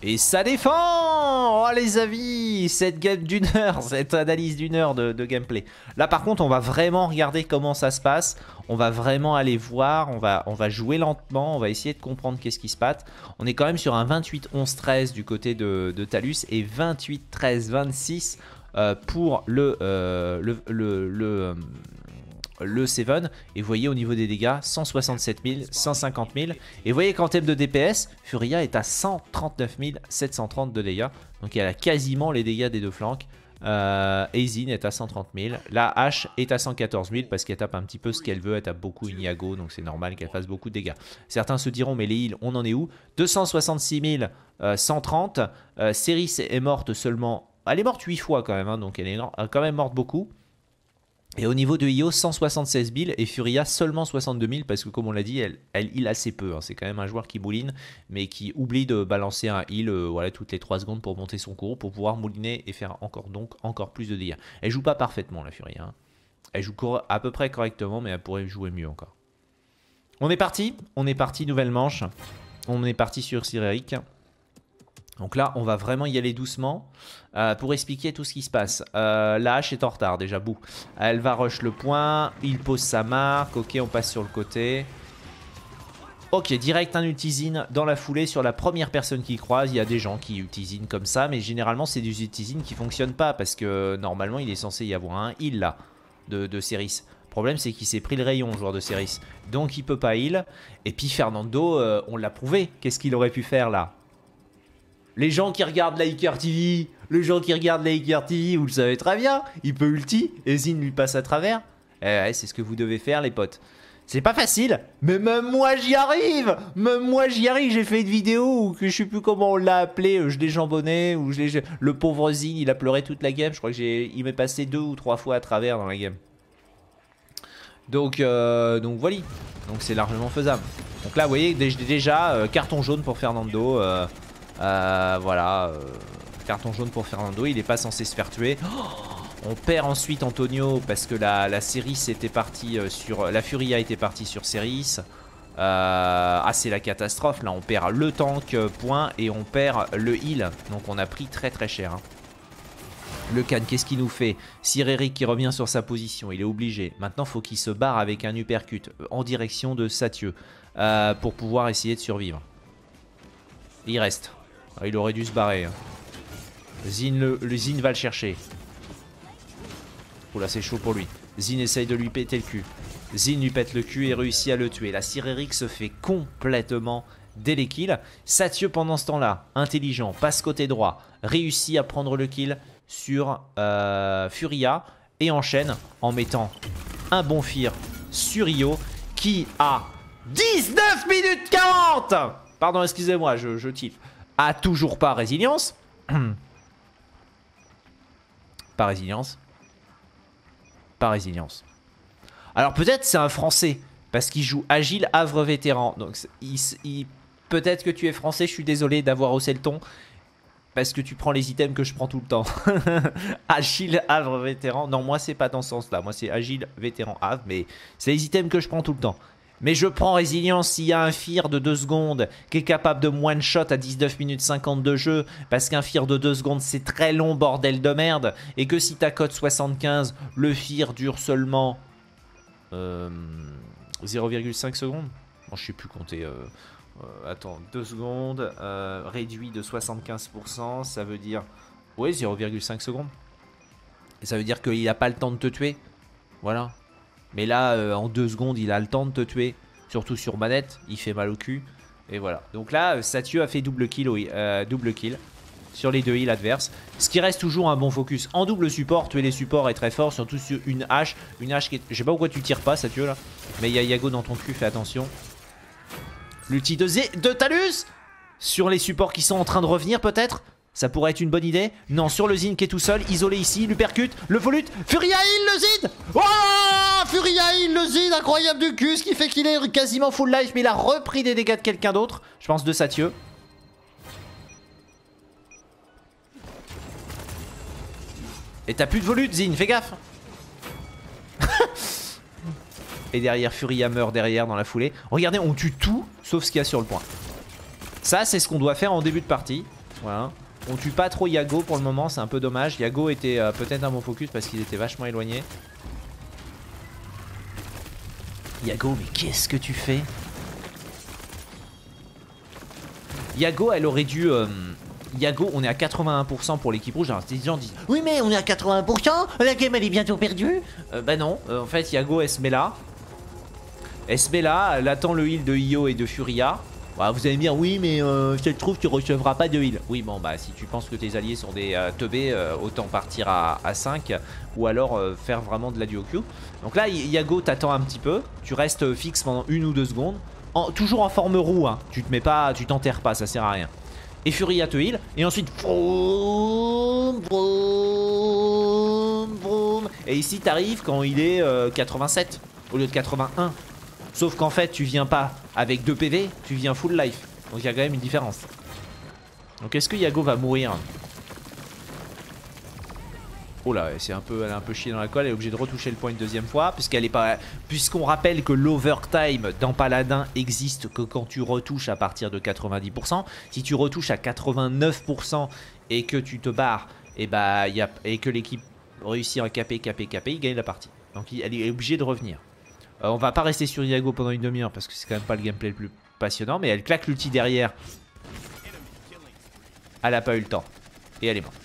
Et ça défend Oh les avis Cette game d'une heure, cette analyse d'une heure de, gameplay. Là par contre on va vraiment regarder comment ça se passe. On va vraiment aller voir, on va, on va jouer lentement, on va essayer de comprendre qu'est-ce qui se passe. On est quand même sur un 28-11-13 du côté de, de Talus et 28-13-26 euh, pour euh, le, le, le, le 7. Et vous voyez au niveau des dégâts, 167 000, 150 000. Et vous voyez qu'en termes de DPS, Furia est à 139 730 de dégâts. Donc il a quasiment les dégâts des deux flancs. Euh, est à 130 000. La H est à 114 000 parce qu'elle tape un petit peu ce qu'elle veut. Elle tape beaucoup Iniago, donc c'est normal qu'elle fasse beaucoup de dégâts. Certains se diront, mais les heals, on en est où? 266 130. Euh, Ceris est morte seulement elle est morte 8 fois quand même, hein, donc elle est quand même morte beaucoup. Et au niveau de Io, 176 000 et Furia seulement 62 000 parce que comme on l'a dit, elle, heal assez peu. Hein. C'est quand même un joueur qui mouline mais qui oublie de balancer un heal euh, voilà, toutes les 3 secondes pour monter son cours, pour pouvoir mouliner et faire encore, donc, encore plus de dégâts. Elle joue pas parfaitement la Furia. Hein. Elle joue à peu près correctement mais elle pourrait jouer mieux encore. On est parti, on est parti, nouvelle manche. On est parti sur Cyréric. Donc là, on va vraiment y aller doucement euh, pour expliquer tout ce qui se passe. Euh, la hache est en retard déjà, bout. Elle va rush le point, il pose sa marque, ok, on passe sur le côté. Ok, direct un ultisine dans la foulée sur la première personne qui croise. Il y a des gens qui ultisinent comme ça, mais généralement c'est des ultisines qui fonctionnent pas parce que normalement il est censé y avoir un heal là de, de Ceris. Le problème c'est qu'il s'est pris le rayon, joueur de Ceris. Donc il peut pas heal. Et puis Fernando, euh, on l'a prouvé. Qu'est-ce qu'il aurait pu faire là? Les gens qui regardent la TV, les gens qui regardent la TV, vous le savez très bien, il peut ulti et Zin lui passe à travers. Eh c'est ce que vous devez faire les potes. C'est pas facile, mais même moi j'y arrive Même moi j'y arrive, j'ai fait une vidéo où que je sais plus comment on l'a appelé, euh, je l'ai jambonné, ou je le pauvre Zin, il a pleuré toute la game, je crois que j'ai il m'est passé deux ou trois fois à travers dans la game. Donc, euh, donc voilà, donc c'est largement faisable. Donc là vous voyez déjà euh, carton jaune pour Fernando, euh, voilà. Euh, carton jaune pour Fernando. Il n'est pas censé se faire tuer. Oh, on perd ensuite Antonio parce que la, Ceris était partie euh, sur... La Furia était partie sur Ceris. ah c'est la catastrophe là, on perd le tank point et on perd le heal. Donc on a pris très très cher. Hein. Le Khan, qu'est-ce qu'il nous fait? Sir Eric qui revient sur sa position, il est obligé. Maintenant, faut qu'il se barre avec un uppercut en direction de Satieu pour pouvoir essayer de survivre. Il reste. Ah, il aurait dû se barrer. Hein. Zin, le, Zin va le chercher. Oula, c'est chaud pour lui. Zin essaye de lui péter le cul. Zin lui pète le cul et réussit à le tuer. La Cyréric se fait complètement dès les kills. Satieu, pendant ce temps-là, intelligent, passe côté droit, réussit à prendre le kill sur euh, Furia et enchaîne en mettant un bon fear sur Io qui a 19 minutes 40 Pardon, excusez-moi, je, je a toujours pas résilience. pas résilience. Pas résilience. Alors peut-être c'est un français. Parce qu'il joue agile, havre vétéran. Donc peut-être que tu es français, je suis désolé d'avoir haussé le ton. parce que tu prends les items que je prends tout le temps. agile, Havre, vétéran. Non, moi, c'est pas dans ce sens-là. Moi, c'est Agile, vétéran, Havre. Mais c'est les items que je prends tout le temps. Mais je prends résilience s'il y a un Fear de 2 secondes qui est capable de one shot à 19 minutes 50 de jeu. Parce qu'un Fear de 2 secondes, c'est très long, bordel de merde. Et que si ta code 75, le Fear dure seulement 0,5 euh, secondes. Bon, je sais plus compter. Euh, euh, attends, 2 secondes, euh, réduit de 75%, ça veut dire... Oui, 0,5 secondes. Et ça veut dire qu'il n'a pas le temps de te tuer. Voilà. Mais là, euh, en 2 secondes, il a le temps de te tuer. Surtout sur manette, il fait mal au cul. Et voilà. Donc là, Satieu a fait double kill, oui, double kill sur les deux heals adverses. Ce qui reste toujours un bon focus. En double support, tuer les supports est très fort, surtout sur une hache. Une hache qui est... Je sais pas pourquoi tu tires pas, Satieu, là. Mais il y a Yago dans ton cul, fais attention. L'ulti de, de Talus Sur les supports qui sont en train de revenir peut-être ça pourrait être une bonne idée Non, sur le Zin qui est tout seul, isolé ici, percute, le volute, Furia heal le Zin Oh Furia heal le Zin, incroyable du cul, ce qui fait qu'il est quasiment full life, mais il a repris des dégâts de quelqu'un d'autre, je pense de Satieux. Et t'as plus de volute, Zin, fais gaffe Et derrière, Furia meurt derrière dans la foulée. Regardez, on tue tout, sauf ce qu'il y a sur le point. Ça, c'est ce qu'on doit faire en début de partie. Voilà. On tue pas trop Yago pour le moment, c'est un peu dommage. Yago était euh, peut-être un bon focus parce qu'il était vachement éloigné. Yago, mais qu'est-ce que tu fais? Yago, elle aurait dû... Euh, Yago, on est à 81% pour l'équipe rouge. Alors, des gens disent Oui, mais on est à 80%, la game elle est bientôt perdue. Euh, bah non, en fait, Yago elle se met là. Elle se met là, elle attend le heal de Io et de Furia. Bah, vous allez me dire, oui, mais euh, je trouve tu recevras pas de heal. Oui, bon, bah, si tu penses que tes alliés sont des euh, teubés, euh, autant partir à, 5 ou alors euh, faire vraiment de la duo Q. Donc là, Yago t'attend un petit peu. Tu restes fixe pendant une ou deux secondes. toujours en forme roue, hein. Tu te mets pas, tu t'enterres pas, ça sert à rien. Et Furia te heal. Et ensuite, Et ici, t'arrives quand il est 87 au lieu de 81. Sauf qu'en fait, tu viens pas avec 2 PV, tu viens full life. Donc il y a quand même une différence. Donc est-ce que Yago va mourir Oh là, c'est un peu, elle a un peu chié dans la colle, elle est obligée de retoucher le point une deuxième fois, puisqu'elle est pas, puisqu'on rappelle que l'overtime dans Paladin existe que quand tu retouches à partir de 90%. Si tu retouches à 89% et que tu te barres, et bah, y a, et que l'équipe réussit à caper, caper, caper, il gagne la partie. Donc elle est obligée de revenir. Euh, on va pas rester sur Yago pendant une demi-heure parce que c'est quand même pas le gameplay le plus passionnant. Mais elle claque l'ulti derrière. Elle a pas eu le temps. Et elle est morte.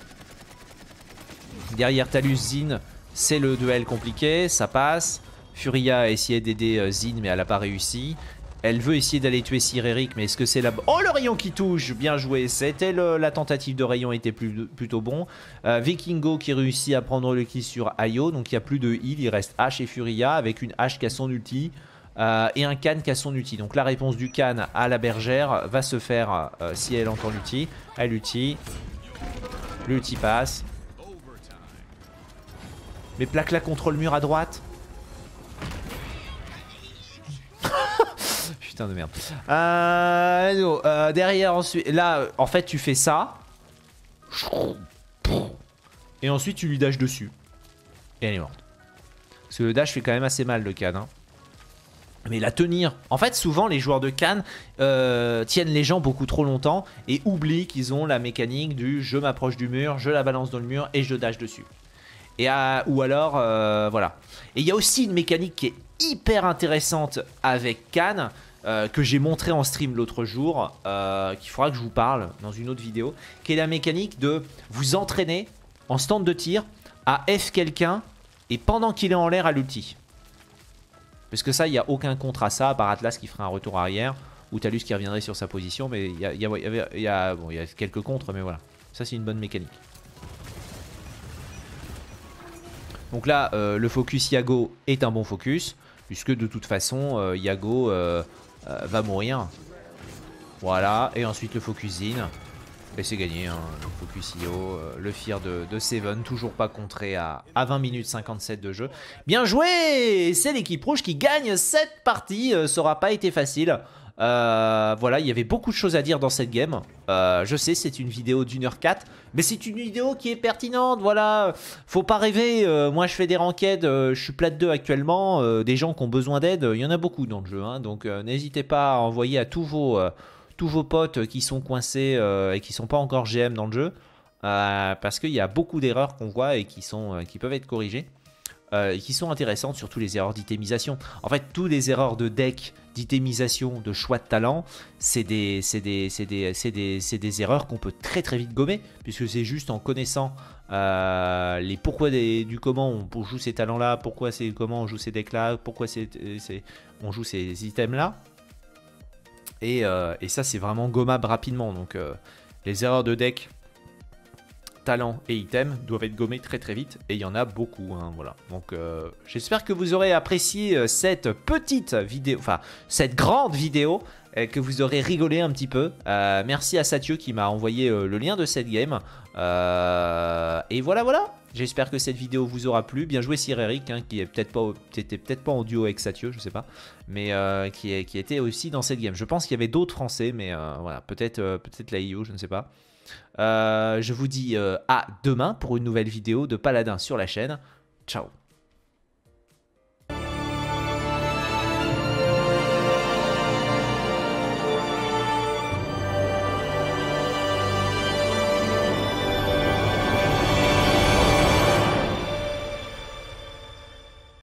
Derrière Talus Zin, c'est le duel compliqué. Ça passe. Furia a essayé d'aider euh, Zin mais elle a pas réussi. Elle veut essayer d'aller tuer Sir Eric, mais est-ce que c'est la... Oh, le rayon qui touche Bien joué. C'était la tentative de rayon était plutôt bon. Euh, Vikingo qui réussit à prendre le kill sur Ayo. Donc il n'y a plus de heal. Il reste H et Furia avec une H qui a son ulti. Euh, et un Khan qui a son ulti. Donc la réponse du Khan à la bergère va se faire euh, si elle entend l'ulti. Elle ulti. L'ulti passe. Mais plaque là contre le mur à droite. De merde. Euh, euh, derrière, ensuite, là, en fait, tu fais ça. Et ensuite, tu lui dashes dessus. Et elle est morte. Parce que le dash fait quand même assez mal, le Cannes. Hein. Mais la tenir. En fait, souvent, les joueurs de Cannes euh, tiennent les gens beaucoup trop longtemps et oublient qu'ils ont la mécanique du je m'approche du mur, je la balance dans le mur et je dash dessus. Et ou alors, voilà. Et il y a aussi une mécanique qui est hyper intéressante avec Cannes. Euh, que j'ai montré en stream l'autre jour, euh, qu'il faudra que je vous parle dans une autre vidéo, qui est la mécanique de vous entraîner en stand de tir à F quelqu'un et pendant qu'il est en l'air à l'ulti. Parce que ça, il n'y a aucun contre à ça, par Atlas qui ferait un retour arrière, ou Talus qui reviendrait sur sa position, mais il y a, quelques contres, mais voilà. Ça, c'est une bonne mécanique. Donc là, euh, le focus Yago est un bon focus, puisque de toute façon, Yago va mourir. Voilà, et ensuite le focus in. Et c'est gagné, hein. le focus IO, euh, le fear de, de, Seven, toujours pas contré à, à 20 minutes 57 de jeu. Bien joué C'est l'équipe rouge qui gagne cette partie, euh, ça aura pas été facile. Euh, voilà, il y avait beaucoup de choses à dire dans cette game. Euh, je sais, c'est une vidéo d'une heure 4, mais c'est une vidéo qui est pertinente. Voilà, faut pas rêver. Euh, moi, je fais des ranked, je suis plat de 2 actuellement. des gens qui ont besoin d'aide, il y en a beaucoup dans le jeu. Hein. donc, n'hésitez pas à envoyer à tous vos, tous vos potes qui sont coincés et qui sont pas encore GM dans le jeu. parce qu'il y a beaucoup d'erreurs qu'on voit et qui, sont, qui peuvent être corrigées. qui sont intéressantes, surtout les erreurs d'itémisation. En fait, toutes les erreurs de deck d'itémisation, de choix de talent, c'est des, des, des, des, erreurs qu'on peut très très vite gommer, puisque c'est juste en connaissant euh, les pourquoi du comment on joue ces talents-là, pourquoi c'est comment on joue ces decks-là, pourquoi c'est on joue ces items-là. Et, euh, et, ça, c'est vraiment gommable rapidement. Donc, euh, les erreurs de deck talents et items doivent être gommés très très vite et il y en a beaucoup. Hein, voilà. Donc euh, j'espère que vous aurez apprécié euh, cette petite vidéo, enfin cette grande vidéo et que vous aurez rigolé un petit peu. Euh, merci à Satieu qui m'a envoyé le lien de cette game. et voilà voilà. J'espère que cette vidéo vous aura plu. Bien joué Sir Eric, hein, qui est peut-être pas, peut-être pas en duo avec Satieu, je sais pas, mais qui, qui était aussi dans cette game. Je pense qu'il y avait d'autres Français, mais voilà, peut-être peut-être la IO, je ne sais pas. Euh, je vous dis euh, à demain pour une nouvelle vidéo de Paladin sur la chaîne. Ciao